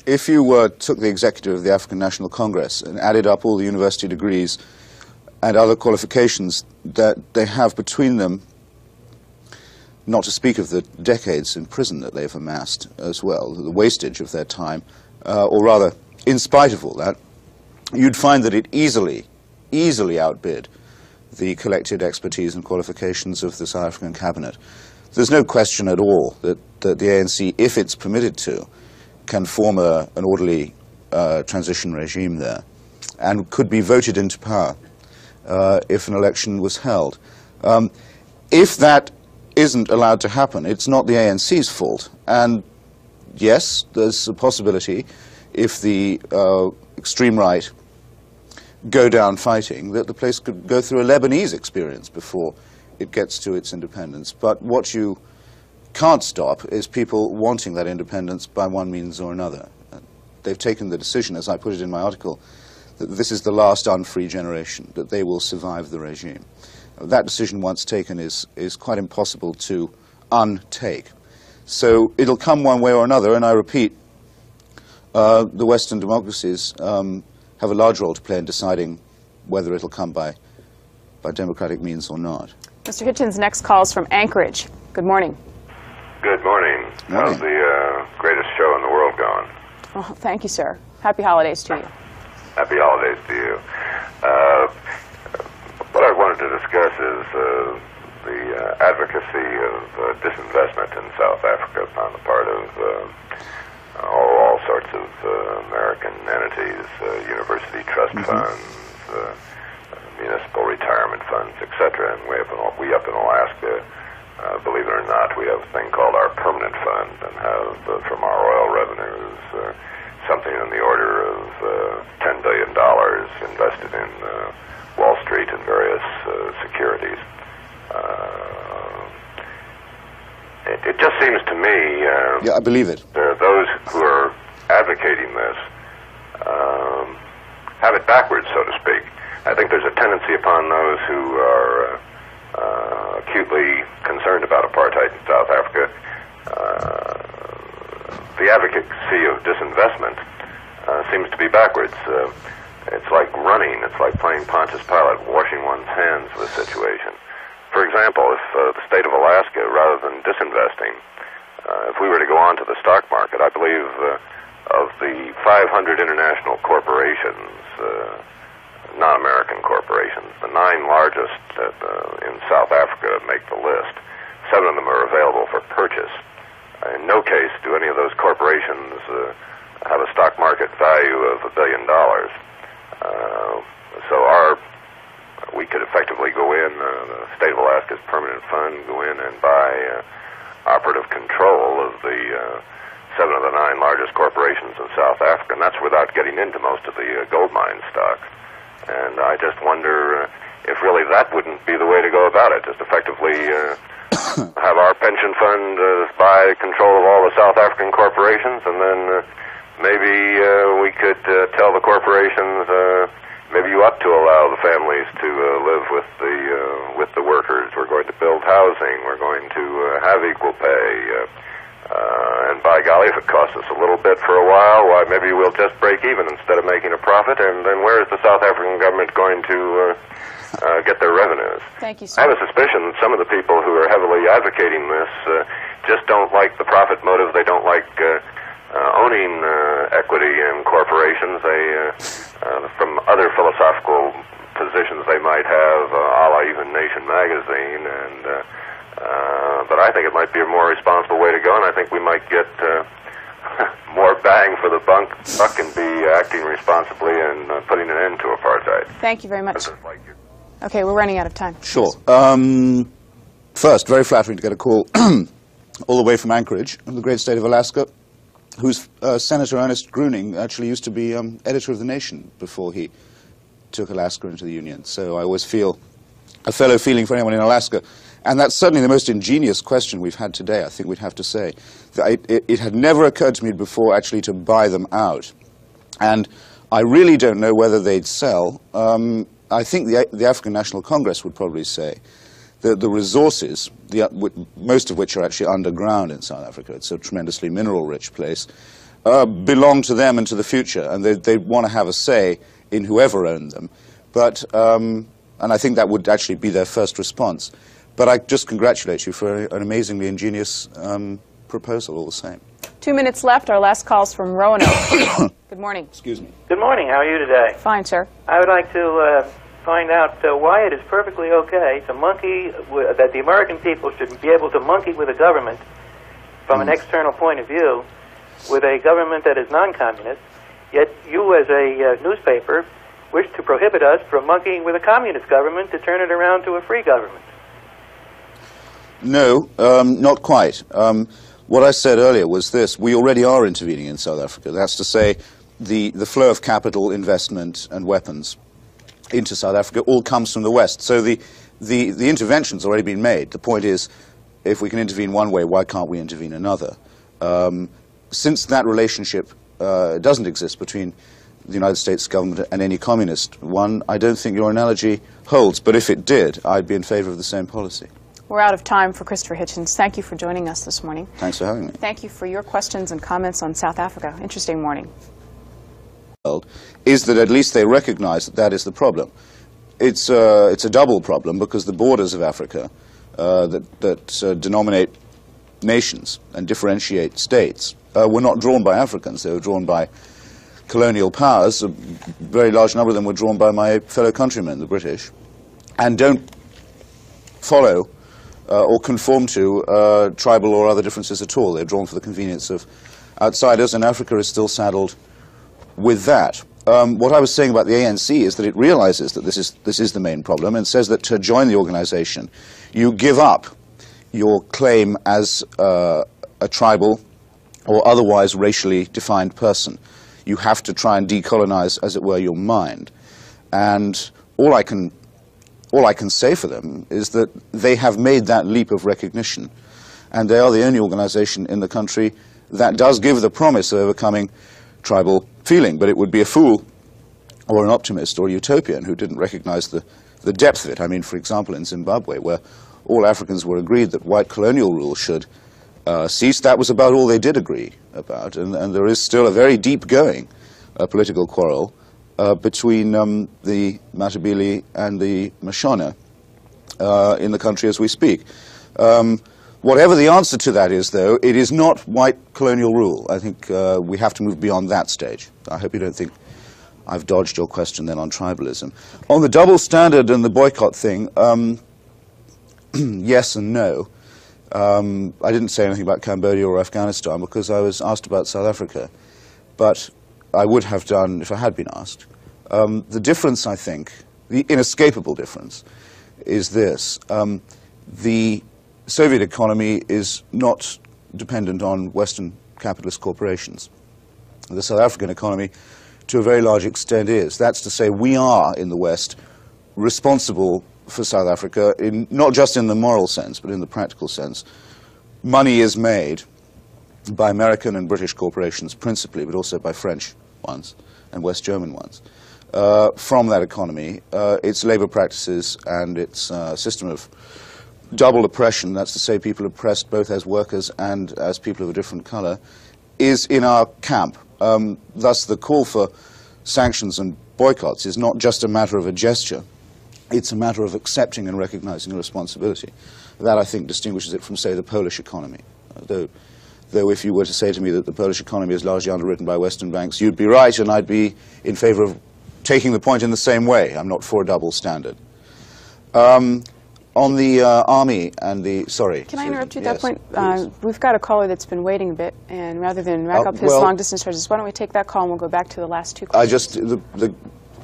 If you uh, took the executive of the African National Congress and added up all the university degrees and other qualifications that they have between them, not to speak of the decades in prison that they've amassed as well, the wastage of their time, uh, or rather, in spite of all that, you'd find that it easily, easily outbid the collected expertise and qualifications of the South African cabinet. There's no question at all that, that the ANC, if it's permitted to, can form a, an orderly uh, transition regime there and could be voted into power uh, if an election was held. Um, if that isn't allowed to happen. It's not the ANC's fault. And yes, there's a possibility if the uh, extreme right go down fighting that the place could go through a Lebanese experience before it gets to its independence. But what you can't stop is people wanting that independence by one means or another. They've taken the decision, as I put it in my article, that this is the last unfree generation, that they will survive the regime. That decision, once taken, is, is quite impossible to untake. So it'll come one way or another, and I repeat, uh, the Western democracies um, have a large role to play in deciding whether it'll come by, by democratic means or not. Mr. Hitchens' next call is from Anchorage. Good morning. Good morning. Morning. How's the uh, greatest show in the world going? Oh, thank you, sir. Happy holidays to you. Happy holidays to you. Uh, what I wanted to discuss is uh, the uh, advocacy of uh, disinvestment in South Africa on the part of uh, all, all sorts of uh, American entities, uh, university trust funds, uh, municipal retirement funds, etc. And we up in, we up in Alaska, uh, believe it or not, we have a thing called our permanent fund and have uh, from our oil revenues uh, something in the order of uh, $10 billion invested in uh, Wall Street and various securities. Uh, it, it just seems to me uh, Yeah, I believe it. there are those who are advocating this um, have it backwards, so to speak. I think there's a tendency upon those who are uh, uh, acutely concerned about apartheid in South Africa. Uh, the advocacy of disinvestment uh, seems to be backwards. It's like running. It's like playing Pontius Pilate, washing one's hands of the situation. For example, if uh, the state of Alaska, rather than disinvesting, uh, if we were to go on to the stock market, I believe uh, of the 500 international corporations, uh, non-American corporations, the nine largest uh, in South Africa make the list. Seven of them are available for purchase. In no case do any of those corporations uh, have a stock market value of a billion dollars. Uh, so our we could effectively go in, uh, the state of Alaska's permanent fund, go in and buy uh, operative control of the uh, seven of the nine largest corporations in South Africa, and that's without getting into most of the uh, gold mine stocks. And I just wonder uh, if really that wouldn't be the way to go about it, just effectively uh, have our pension fund uh, buy control of all the South African corporations, and then uh, maybe uh, we could uh, tell the corporations uh, maybe you ought to allow the families to uh, live with the uh, with the workers. We're going to build housing. We're going to uh, have equal pay. Uh, uh, and by golly, if it costs us a little bit for a while, why maybe we'll just break even instead of making a profit. And then where is the South African government going to uh, uh, get their revenues? Thank you, I have a suspicion that some of the people who are heavily advocating this uh, just don't like the profit motive. They don't like uh, uh, owning uh, equity in corporations. They, uh, uh, from other philosophical positions they might have, uh, a la even Nation magazine, and uh, uh, but I think it might be a more responsible way to go, and I think we might get uh, more bang for the buck, buck and be acting responsibly and uh, putting an end to apartheid. Thank you very much. Okay, we're running out of time. Sure. Um, first, very flattering to get a call all the way from Anchorage, in the great state of Alaska, whose uh, Senator Ernest Gruening actually used to be um, editor of The Nation before he took Alaska into the Union. So I always feel a fellow feeling for anyone in Alaska. And that's certainly the most ingenious question we've had today, I think we'd have to say. It, it, it had never occurred to me before actually to buy them out. And I really don't know whether they'd sell. Um, I think the, the African National Congress would probably say that the resources, the, uh, most of which are actually underground in South Africa, it's a tremendously mineral-rich place, uh, belong to them and to the future, and they, they want to have a say in whoever owned them. But, um, and I think that would actually be their first response. But I just congratulate you for an amazingly ingenious um, proposal all the same. Two minutes left. Our last call's from Roanoke. Good morning. Excuse me. Good morning. How are you today? Fine, sir. I would like to uh, find out uh, why it is perfectly okay to monkey, w- that the American people should be able to monkey with a government from an external point of view with a government that is non-communist, yet you as a uh, newspaper wish to prohibit us from monkeying with a communist government to turn it around to a free government. No, um, not quite. Um, what I said earlier was this. We already are intervening in South Africa. That's to say, the, the flow of capital, investment, and weapons into South Africa all comes from the West. So the, the, the intervention's already been made. The point is, if we can intervene one way, why can't we intervene another? Um, since that relationship uh, doesn't exist between the United States government and any communist one, I don't think your analogy holds. But if it did, I'd be in favor of the same policy. We're out of time for Christopher Hitchens. Thank you for joining us this morning. Thanks for having me. Thank you for your questions and comments on South Africa. Interesting morning. Is that at least they recognize that that is the problem. It's, uh, it's a double problem because the borders of Africa uh, that, that uh, denominate nations and differentiate states uh, were not drawn by Africans. They were drawn by colonial powers. A very large number of them were drawn by my fellow countrymen, the British, and don't follow uh, or conform to uh, tribal or other differences at all. They're drawn for the convenience of outsiders, and Africa is still saddled with that. Um, what I was saying about the ANC is that it realizes that this is, this is the main problem and says that to join the organization, you give up your claim as uh, a tribal or otherwise racially defined person. You have to try and decolonize, as it were, your mind. And all I can all I can say for them is that they have made that leap of recognition. And they are the only organization in the country that does give the promise of overcoming tribal feeling. But it would be a fool or an optimist or a utopian who didn't recognize the, the depth of it. I mean, for example, in Zimbabwe, where all Africans were agreed that white colonial rule should uh, cease, that was about all they did agree about. And, and there is still a very deep going uh, political quarrel uh, between um, the Matabele and the Mashona uh, in the country as we speak. Um, whatever the answer to that is, though, it is not white colonial rule. I think uh, we have to move beyond that stage. I hope you don't think I've dodged your question then on tribalism. On the double standard and the boycott thing, um, yes and no. Um, I didn't say anything about Cambodia or Afghanistan because I was asked about South Africa. But I would have done if I had been asked. Um, the difference, I think, the inescapable difference, is this. Um, the Soviet economy is not dependent on Western capitalist corporations. The South African economy, to a very large extent, is. That's to say, we are, in the West, responsible for South Africa, in, not just in the moral sense, but in the practical sense. Money is made by American and British corporations principally, but also by French ones and West German ones, uh, from that economy, uh, its labor practices and its uh, system of double oppression, that's to say people oppressed both as workers and as people of a different color, is in our camp. Um, thus, the call for sanctions and boycotts is not just a matter of a gesture. It's a matter of accepting and recognizing a responsibility. That, I think, distinguishes it from, say, the Polish economy. Though though if you were to say to me that the Polish economy is largely underwritten by Western banks, you'd be right, and I'd be in favor of taking the point in the same way. I'm not for a double standard. Um, on the uh, army and the sorry. Can I interrupt you at yes, that point? Uh, we've got a caller that's been waiting a bit, and rather than rack Uh, up his well- long distance charges, why don't we take that call and we'll go back to the last two I questions? just the, the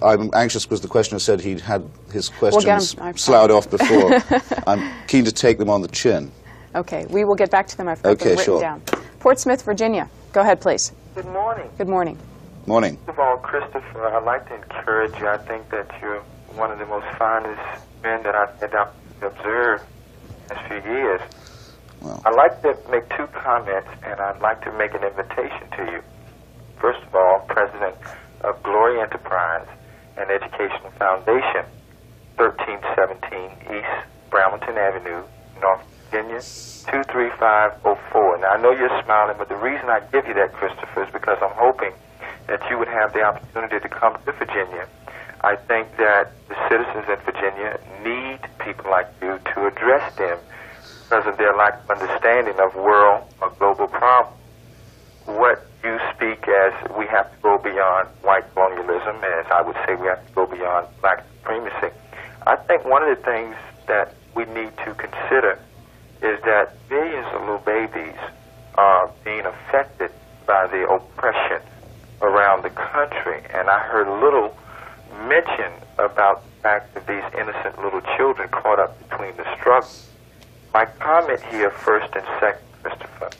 I'm anxious because the questioner said he'd had his We'll questions sloughed off before. I'm keen to take them on the chin. Okay, we will get back to them. I've got Okay, them written sure. down. Portsmouth, Virginia. Go ahead, please. Good morning. Good morning. Morning. First of all, Christopher, I'd like to encourage you. I think that you're one of the most finest men that I've had the observe these few years. I'd like to make two comments, and I'd like to make an invitation to you. First of all, President of Glory Enterprise and Educational Foundation, 1317 East Brambleton Avenue, Norfolk Virginia, 23504. Now, I know you're smiling, but the reason I give you that, Christopher, is because I'm hoping that you would have the opportunity to come to Virginia. I think that the citizens in Virginia need people like you to address them because of their lack of understanding of world or global problems. What you speak as we have to go beyond white colonialism, as I would say we have to go beyond black supremacy. I think one of the things that we need to consider is that millions of little babies are being affected by the oppression around the country. And I heard little mention about the fact that these innocent little children caught up between the struggle my comment here, first and second, Christopher,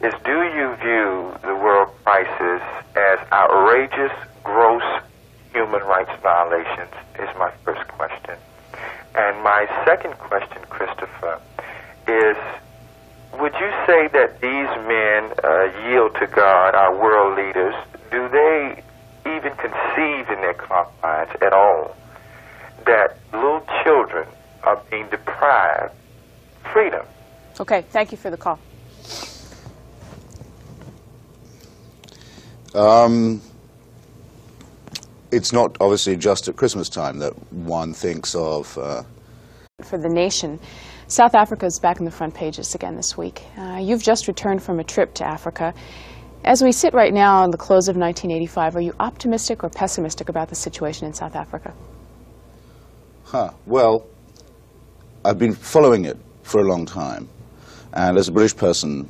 is do you view the world crisis as outrageous, gross human rights violations? Is my first question. And my second question, Christopher, is would you say that these men uh, yield to God, our world leaders? Do they even conceive in their confines at all that little children are being deprived freedom? Okay, thank you for the call. Um, it's not obviously just at Christmas time that one thinks of. Uh, for the nation. South Africa is back in the front pages again this week. Uh, you've just returned from a trip to Africa. As we sit right now on the close of 1985, are you optimistic or pessimistic about the situation in South Africa? Huh. Well, I've been following it for a long time. And as a British person,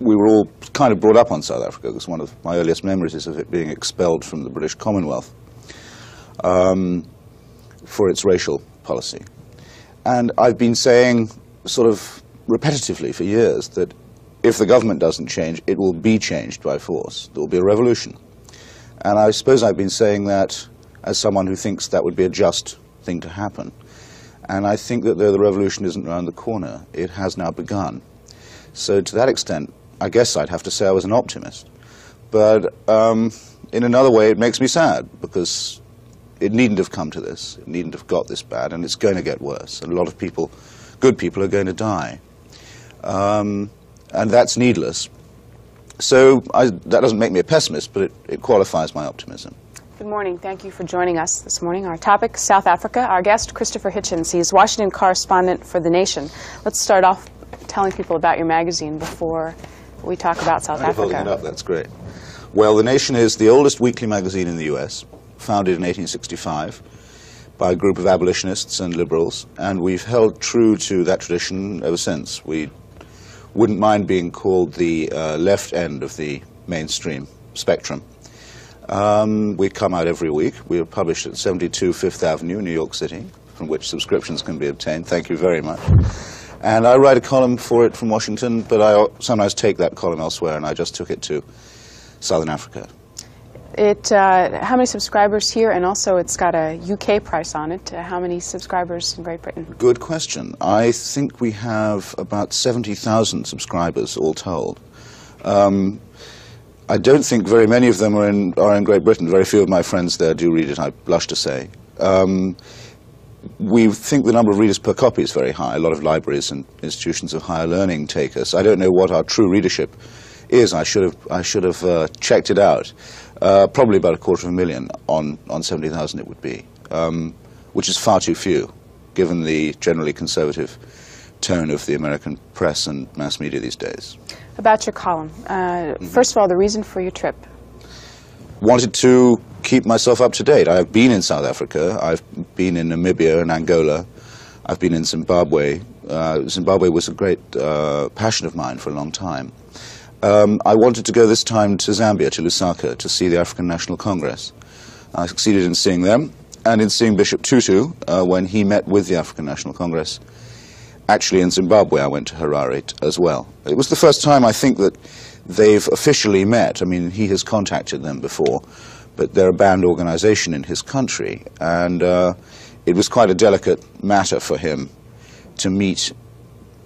we were all kind of brought up on South Africa. because one of my earliest memories is of it being expelled from the British Commonwealth um, for its racial policy. And I've been saying sort of repetitively for years that if the government doesn't change, it will be changed by force. There will be a revolution. And I suppose I've been saying that as someone who thinks that would be a just thing to happen. And I think that though the revolution isn't around the corner, it has now begun. So to that extent, I guess I'd have to say I was an optimist. But um, in another way, it makes me sad because it needn't have come to this. It needn't have got this bad, and it's going to get worse. And a lot of people, good people, are going to die. Um, and that's needless. So I, that doesn't make me a pessimist, but it, it qualifies my optimism. Good morning. Thank you for joining us this morning. Our topic, South Africa. Our guest, Christopher Hitchens. He's Washington correspondent for The Nation. Let's start off telling people about your magazine before we talk about South for Africa. holding up. That's great. Well, The Nation is the oldest weekly magazine in the U.S., founded in 1865 by a group of abolitionists and liberals, and we've held true to that tradition ever since. We wouldn't mind being called the uh, left end of the mainstream spectrum. Um, we come out every week. We are published at 72 Fifth Avenue, New York City, from which subscriptions can be obtained. Thank you very much. And I write a column for it from Washington, but I sometimes take that column elsewhere, and I just took it to Southern Africa. It, uh, how many subscribers here, and also it's got a UK price on it. Uh, how many subscribers in Great Britain? Good question. I think we have about 70,000 subscribers all told. Um, I don't think very many of them are in, are in Great Britain. Very few of my friends there do read it, I blush to say. Um, we think the number of readers per copy is very high. A lot of libraries and institutions of higher learning take us. I don't know what our true readership is. I should have, I should have uh, checked it out. Uh, probably about a quarter of a million on, on 70,000 it would be, um, which is far too few, given the generally conservative tone of the American press and mass media these days. About your column. Uh, First of all, the reason for your trip. Wanted to keep myself up to date. I've been in South Africa, I've been in Namibia and Angola, I've been in Zimbabwe. Uh, Zimbabwe was a great uh, passion of mine for a long time. Um, I wanted to go this time to Zambia, to Lusaka, to see the African National Congress. I succeeded in seeing them and in seeing Bishop Tutu uh, when he met with the African National Congress. Actually, in Zimbabwe, I went to Harare as well. It was the first time I think that they've officially met. I mean, he has contacted them before, but they're a banned organization in his country, and uh, it was quite a delicate matter for him to meet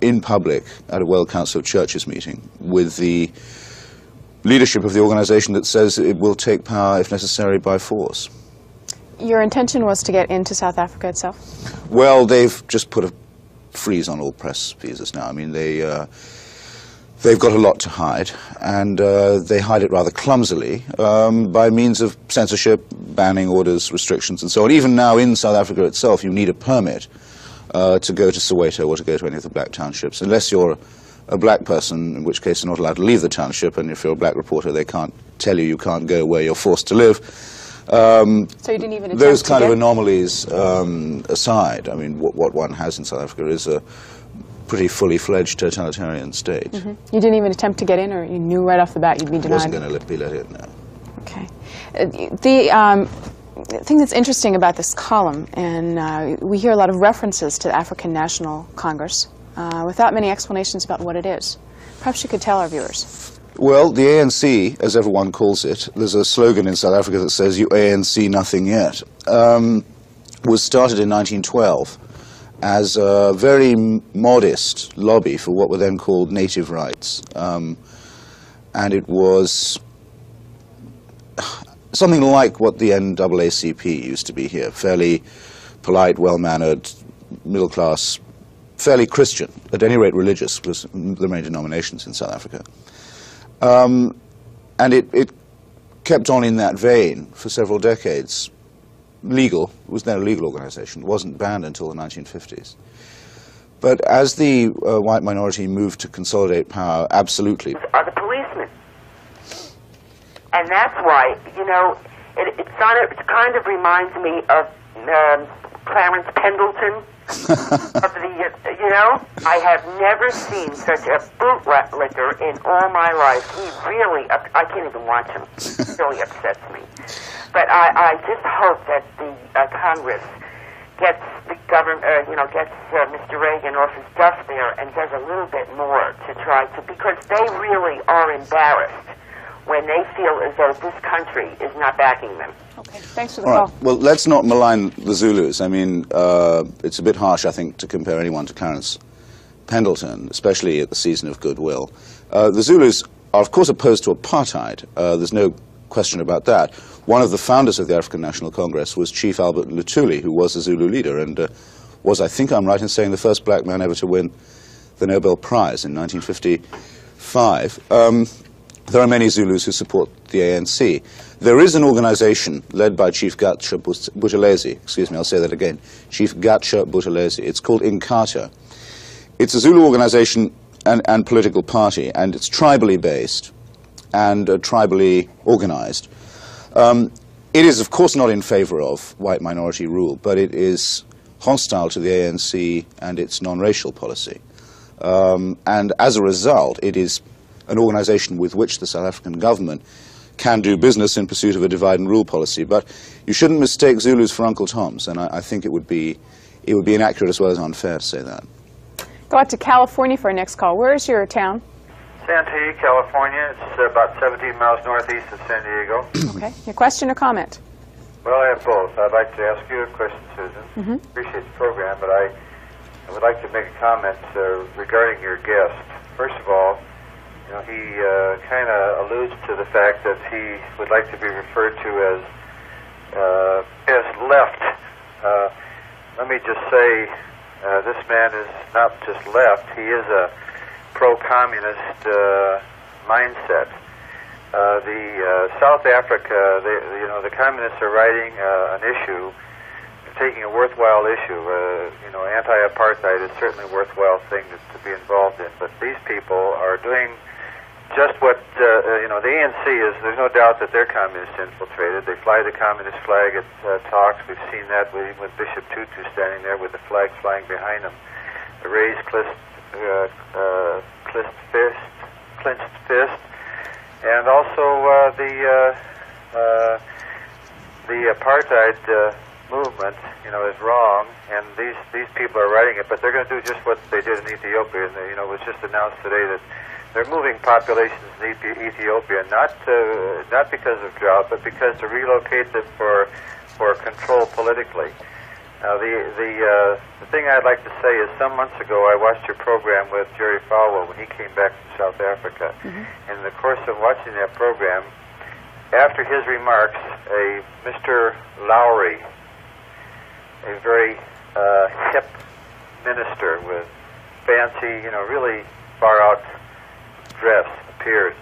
in public at a World Council of Churches meeting with the leadership of the organization that says it will take power, if necessary, by force. Your intention was to get into South Africa itself? Well, they've just put a freeze on all press visas now. I mean, they, uh, they've got a lot to hide, and uh, they hide it rather clumsily um, by means of censorship, banning orders, restrictions, and so on. Even now in South Africa itself, you need a permit uh, to go to Soweto or to go to any of the black townships, unless you're a black person, in which case you're not allowed to leave the township, and if you're a black reporter, they can't tell you you can't go where you're forced to live. Um, So you didn't even attempt those kind of anomalies um, aside, I mean, what, what one has in South Africa is a pretty fully fledged totalitarian state. Mhm. You didn't even attempt to get in, or you knew right off the bat you'd be denied? Wasn't going to be let in. No. Okay. Uh, The um, thing that's interesting about this column, and uh, we hear a lot of references to the African National Congress, uh, without many explanations about what it is. Perhaps you could tell our viewers. Well, the ANC, as everyone calls it, there's a slogan in South Africa that says, You ANC nothing yet, um, was started in 1912 as a very modest lobby for what were then called native rights. Um, and it was something like what the NAACP used to be here fairly polite, well mannered, middle class, fairly Christian, at any rate religious, was the main denominations in South Africa. Um, and it, it kept on in that vein for several decades. Legal, it was then a legal organization, it wasn't banned until the 1950s. But as the uh, white minority moved to consolidate power, absolutely. Are the policemen. And that's why, you know, it, it, kind of, it kind of reminds me of um, Clarence Pendleton of the, you know, I have never seen such a bootlicker in all my life. He really, I can't even watch him. He really upsets me. But I, I just hope that the uh, Congress gets the government, uh, you know, gets uh, Mr. Reagan off his duff there and does a little bit more to try to, because they really are embarrassed when they feel as though this country is not backing them. Okay, thanks for the All call. right. Well, let's not malign the Zulus. I mean, uh, it's a bit harsh, I think, to compare anyone to Clarence Pendleton, especially at the season of goodwill. Uh, the Zulus are, of course, opposed to apartheid. Uh, there's no question about that. One of the founders of the African National Congress was Chief Albert Lutuli, who was a Zulu leader and uh, was, I think I'm right in saying, the first black man ever to win the Nobel Prize in 1955. Um, there are many Zulus who support the ANC. There is an organization led by Chief But- Buthelezi. Excuse me, I'll say that again. Chief Gatsha Buthelezi. It's called Inkatha. It's a Zulu organization and, and political party, and it's tribally based and uh, tribally organized. Um, it is, of course, not in favor of white minority rule, but it is hostile to the ANC and its non-racial policy. Um, and as a result, it is an organization with which the South African government can do business in pursuit of a divide and rule policy. But you shouldn't mistake Zulus for Uncle Toms, and I, I think it would be it would be inaccurate as well as unfair to say that. Go out to California for our next call. Where is your town? Santee, California. It's about 17 miles northeast of San Diego. Okay. Your question or comment? Well, I have both. I'd like to ask you a question, Susan. Mhm. Appreciate the program, but I, I would like to make a comment uh, regarding your guest. First of all, you know, he uh, kind of alludes to the fact that he would like to be referred to as uh, as left. Uh, let me just say, uh, this man is not just left; he is a pro-communist uh, mindset. Uh, the uh, South Africa, they, you know, the communists are writing uh, an issue, taking a worthwhile issue. Uh, you know, anti-apartheid is certainly a worthwhile thing to, to be involved in. But these people are doing just what uh, uh, you know. The ANC is. There's no doubt that they're communist infiltrated. They fly the communist flag at uh, talks. We've seen that with, with Bishop Tutu standing there with the flag flying behind him. The raised clist, uh, uh, fist, clenched fist and also uh, the uh, uh, the apartheid uh, movement, you know, is wrong, and these these people are writing it, but they're going to do just what they did in Ethiopia. And they, you know, it was just announced today that they're moving populations in Ethiopia not uh, not because of drought, but because to relocate them for for control politically. Now, the the uh, the thing I'd like to say is, some months ago, I watched your program with Jerry Falwell when he came back from South Africa. In the course of watching that program, after his remarks, a Mr. Lowery, a very uh, hip minister with fancy, you know, really far out dress, appeared,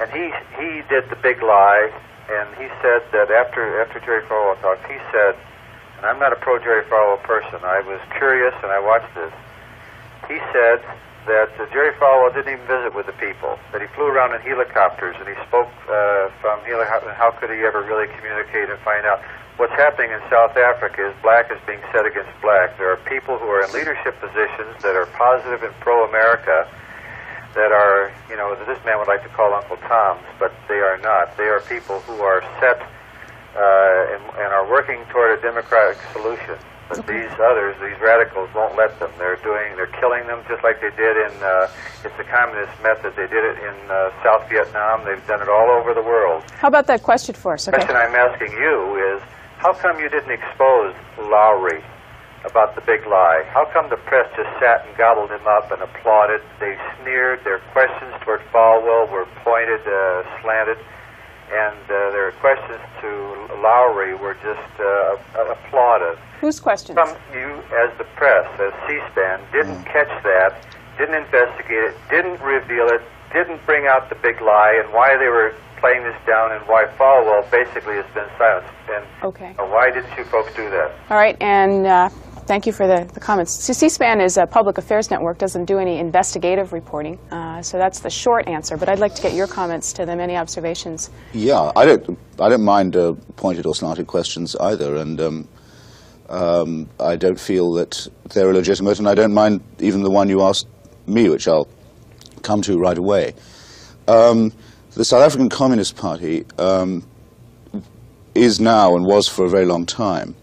and he he did the big lie, and he said that after after Jerry Falwell talked, he said, and I'm not a pro Jerry Falwell person. I was curious and I watched this. He said that uh, Jerry Falwell didn't even visit with the people, that he flew around in helicopters and he spoke uh, from helicopters. How could he ever really communicate and find out? What's happening in South Africa is black is being set against black. There are people who are in leadership positions that are positive and pro-America that are, you know, that this man would like to call Uncle Toms, but they are not. They are people who are set uh, and, and are working toward a democratic solution. But these others, these radicals, won't let them. They're doing, they're killing them just like they did in. Uh, it's the communist method. They did it in uh, South Vietnam. They've done it all over the world. How about that question for us? The question I'm asking you is, how come you didn't expose Lowery about the big lie? How come the press just sat and gobbled him up and applauded? They sneered. Their questions toward Falwell were pointed, uh, slanted, and uh, their questions to Lowery were just uh, applauded. Whose questions? Some you, as the press, as C-SPAN, didn't catch that, didn't investigate it, didn't reveal it, didn't bring out the big lie and why they were playing this down and why Falwell basically has been silenced. And Okay. why didn't you folks do that? All right, and uh, thank you for the, the comments. C- C-SPAN is a public affairs network, doesn't do any investigative reporting, uh, so that's the short answer. But I'd like to get your comments to them. Any observations? Yeah, I don't. I don't mind uh, pointed or slanted questions either, and um, um, I don't feel that they're illegitimate, and I don't mind even the one you asked me, which I'll come to right away. Um, the South African Communist Party um, is now and was for a very long time,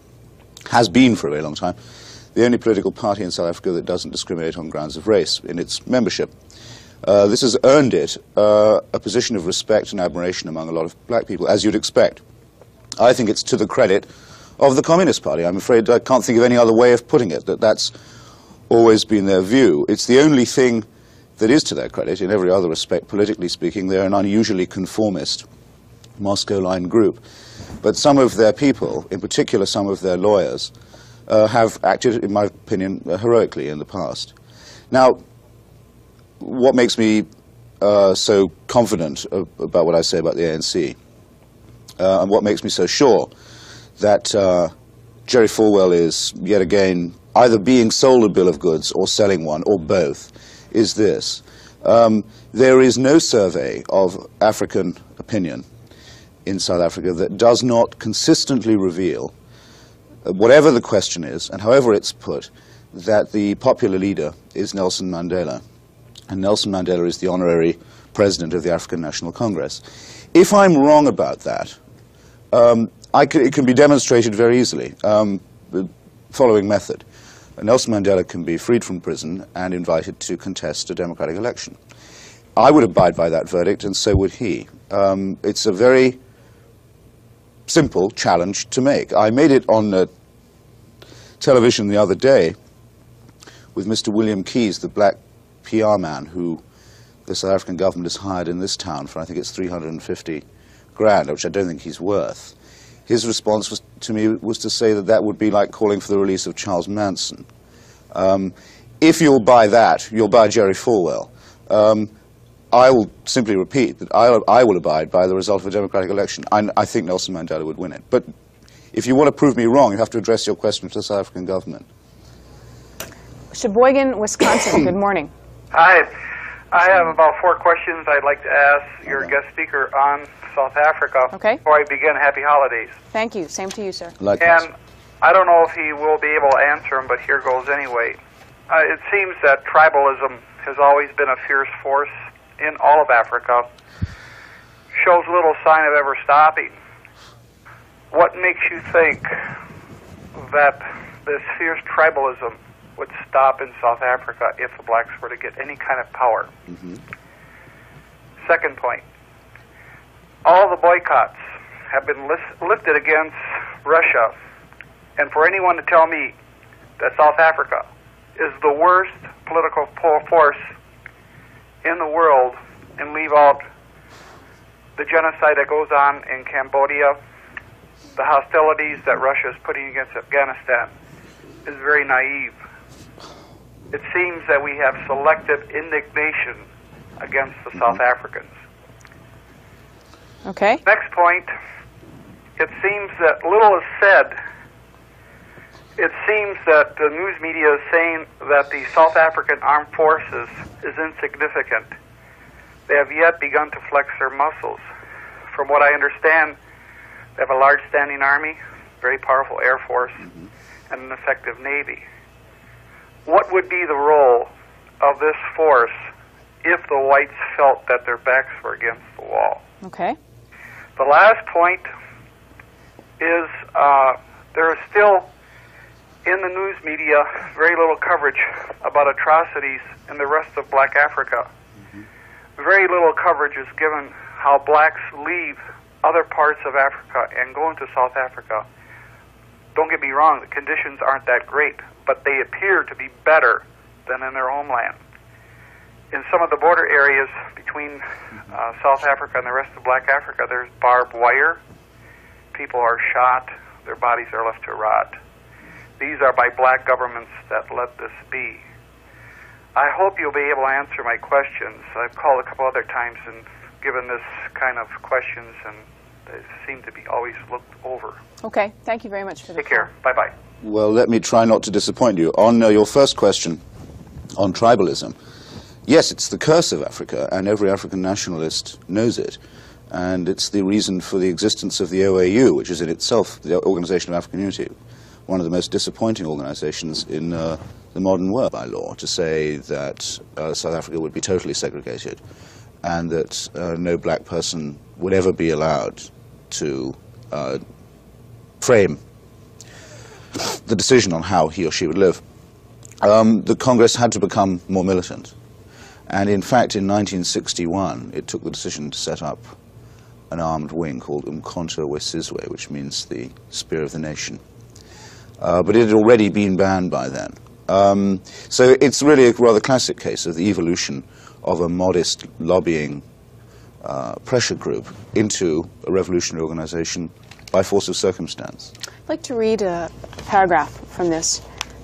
has been for a very long time, the only political party in South Africa that doesn't discriminate on grounds of race in its membership. Uh, this has earned it uh, a position of respect and admiration among a lot of black people, as you'd expect. I think it's to the credit of the Communist Party. I'm afraid I can't think of any other way of putting it, that that's always been their view. It's the only thing that is to their credit. In every other respect, politically speaking, they're an unusually conformist Moscow line group. But some of their people, in particular some of their lawyers, uh, have acted, in my opinion, uh, heroically in the past. Now, what makes me uh, so confident about what I say about the ANC, uh, and what makes me so sure that uh, Jerry Falwell is yet again either being sold a bill of goods or selling one, or both, is this. Um, there is no survey of African opinion in South Africa that does not consistently reveal, whatever the question is, and however it's put, that the popular leader is Nelson Mandela. And Nelson Mandela is the honorary president of the African National Congress. If I'm wrong about that, um, it can be demonstrated very easily. Um, the following method. Nelson Mandela can be freed from prison and invited to contest a democratic election. I would abide by that verdict, and so would he. Um, it's a very simple challenge to make. I made it on uh, television the other day with Mr. William Keyes, the black PR man who the South African government has hired in this town for, I think it's 350 grand, which I don't think he's worth. His response was, to me was to say that that would be like calling for the release of Charles Manson. Um, if you'll buy that, you'll buy Jerry Falwell. Um, I will simply repeat that I, I will abide by the result of a democratic election. I, I think Nelson Mandela would win it. But if you want to prove me wrong, you have to address your question to the South African government. Sheboygan, Wisconsin. Good morning. Hi. I have about four questions I'd like to ask your guest speaker on South Africa. Okay. Before I begin, happy holidays. Thank you. Same to you, sir. Likewise. And I don't know if he will be able to answer them, but here goes anyway. Uh, it seems that tribalism has always been a fierce force in all of Africa. Shows little sign of ever stopping. What makes you think that this fierce tribalism would stop in South Africa if the blacks were to get any kind of power? Mm-hmm. Second point. All the boycotts have been lifted against Russia, and for anyone to tell me that South Africa is the worst political force in the world and leave out the genocide that goes on in Cambodia, the hostilities that Russia is putting against Afghanistan, is very naive. It seems that we have selective indignation against the South Africans. Okay. Next point, it seems that little is said. It seems that the news media is saying that the South African armed forces is insignificant. They have yet begun to flex their muscles. From what I understand, they have a large standing army, very powerful air force, and an effective navy. What would be the role of this force if the whites felt that their backs were against the wall? Okay. The last point is uh, there is still in the news media very little coverage about atrocities in the rest of black Africa. Very little coverage is given how blacks leave other parts of Africa and going to South Africa. Don't get me wrong, the conditions aren't that great, but they appear to be better than in their homeland. In some of the border areas between uh, South Africa and the rest of black Africa, there's barbed wire. People are shot, their bodies are left to rot. These are by black governments that let this be. I hope you'll be able to answer my questions. I've called a couple other times and given this kind of questions, and they seem to be always looked over. Okay, thank you very much for the Take care. Bye bye. Well, let me try not to disappoint you. On uh, your first question on tribalism, yes, it's the curse of Africa, and every African nationalist knows it. And it's the reason for the existence of the OAU, which is in itself the Organization of African Unity, one of the most disappointing organizations in uh, the modern world by law, to say that uh, South Africa would be totally segregated and that uh, no black person would ever be allowed to uh, frame the decision on how he or she would live. Um, the Congress had to become more militant. And in fact, in 1961, it took the decision to set up an armed wing called Umkhonto weSizwe, which means the Spear of the Nation. Uh, but it had already been banned by then. Um, so it's really a rather classic case of the evolution of a modest lobbying uh, pressure group into a revolutionary organization by force of circumstance. I'd like to read a paragraph from this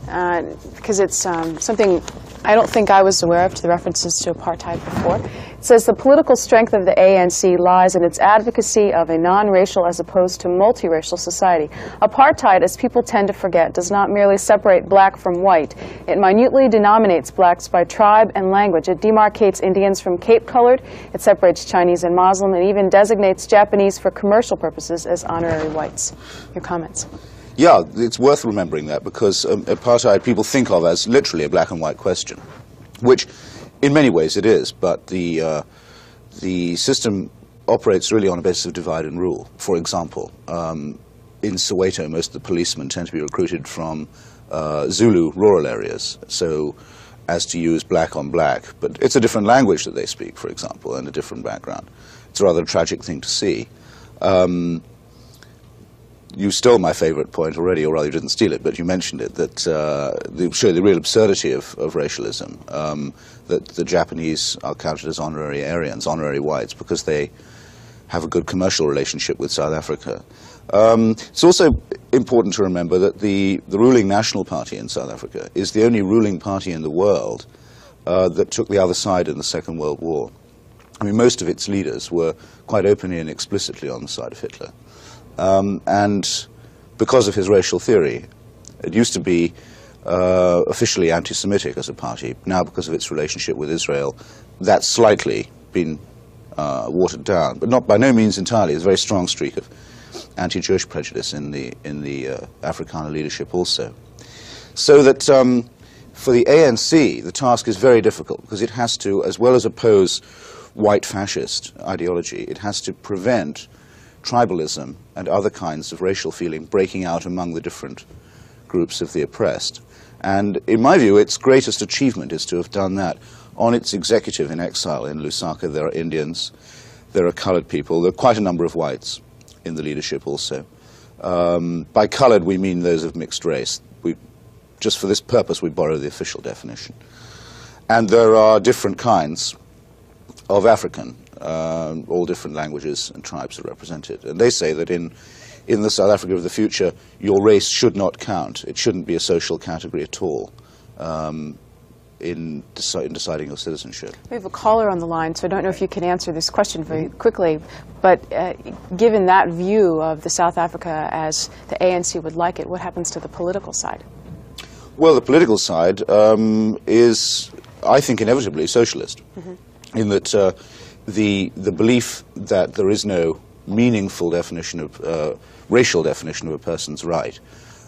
uh, because it's um, something I don't think I was aware of to the references to apartheid before. It says the political strength of the ANC lies in its advocacy of a non-racial as opposed to multiracial society. Apartheid, as people tend to forget, does not merely separate black from white. It minutely denominates blacks by tribe and language. It demarcates Indians from Cape-colored. It separates Chinese and Muslim, and even designates Japanese for commercial purposes as honorary whites. Your comments? Yeah, it's worth remembering that because um, apartheid people think of as literally a black and white question, which in many ways it is, but the, uh, the system operates really on a basis of divide and rule. For example, um, in Soweto, most of the policemen tend to be recruited from uh, Zulu rural areas, so as to use black on black. But it's a different language that they speak, for example, and a different background. It's a rather tragic thing to see. Um, you stole my favorite point already, or rather you didn't steal it, but you mentioned it, that uh, the, show the real absurdity of, of racialism, um, that the Japanese are counted as honorary Aryans, honorary whites, because they have a good commercial relationship with South Africa. Um, it's also important to remember that the, the ruling National Party in South Africa is the only ruling party in the world uh, that took the other side in the Second World War. I mean, most of its leaders were quite openly and explicitly on the side of Hitler. Um, and because of his racial theory, it used to be uh, officially anti-Semitic as a party. Now, because of its relationship with Israel, that's slightly been uh, watered down, but not by no means entirely. There's a very strong streak of anti-Jewish prejudice in the in the uh, Afrikaner leadership also. So that um, for the ANC, the task is very difficult because it has to, as well as oppose white fascist ideology, it has to prevent tribalism and other kinds of racial feeling breaking out among the different groups of the oppressed. And in my view, its greatest achievement is to have done that on its executive in exile in Lusaka. There are Indians, there are colored people, there are quite a number of whites in the leadership also. Um, by colored, we mean those of mixed race. We, just for this purpose, we borrow the official definition. And there are different kinds of African uh, all different languages and tribes are represented. And they say that in, in the South Africa of the future, your race should not count. It shouldn't be a social category at all um, in, deci in deciding your citizenship. We have a caller on the line, so I don't know if you can answer this question very quickly. But uh, given that view of the South Africa as the ANC would like it, what happens to the political side? Well, the political side um, is, I think, inevitably socialist, mm -hmm. in that uh, the, the belief that there is no meaningful definition of, uh, racial definition of a person's right,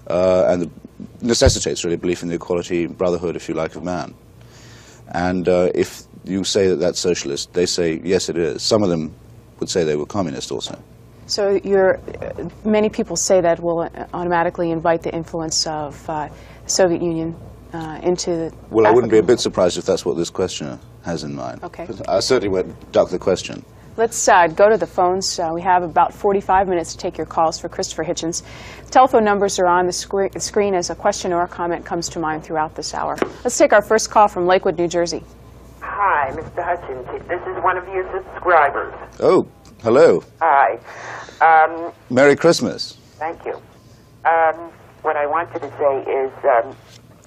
uh, and necessitates really belief in the equality, brotherhood, if you like, of man. And uh, if you say that that's socialist, they say, yes, it is. Some of them would say they were communist also. So you're, uh, many people say that will automatically invite the influence of uh, the Soviet Union uh, into the Well, I wouldn't be a bit surprised if that's what this questioner has in mind. Okay. I certainly won't duck the question. Let's uh, go to the phones. Uh, we have about 45 minutes to take your calls for Christopher Hitchens. Telephone numbers are on the scre- screen as a question or a comment comes to mind throughout this hour. Let's take our first call from Lakewood, New Jersey. Hi, Mr. Hutchins. This is one of your subscribers. Oh, hello. Hi. Um, Merry Christmas. thank you. Um, what I wanted to say is um,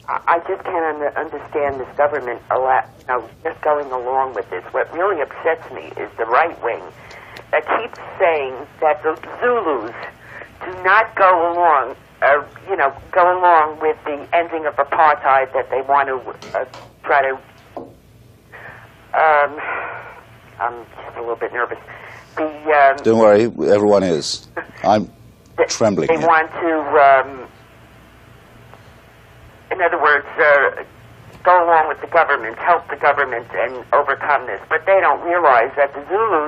I, just can't un- understand this government a lot, you know, just going along with this. What really upsets me is the right wing that keeps saying that the Zulus do not go along, uh, you know, go along with the ending of apartheid that they want to uh, try to. Um, I'm just a little bit nervous. The um, Don't worry, everyone is. I'm trembling. they here. want to, um, in other words, uh, go along with the government, help the government, and overcome this. But they don't realize that the Zulus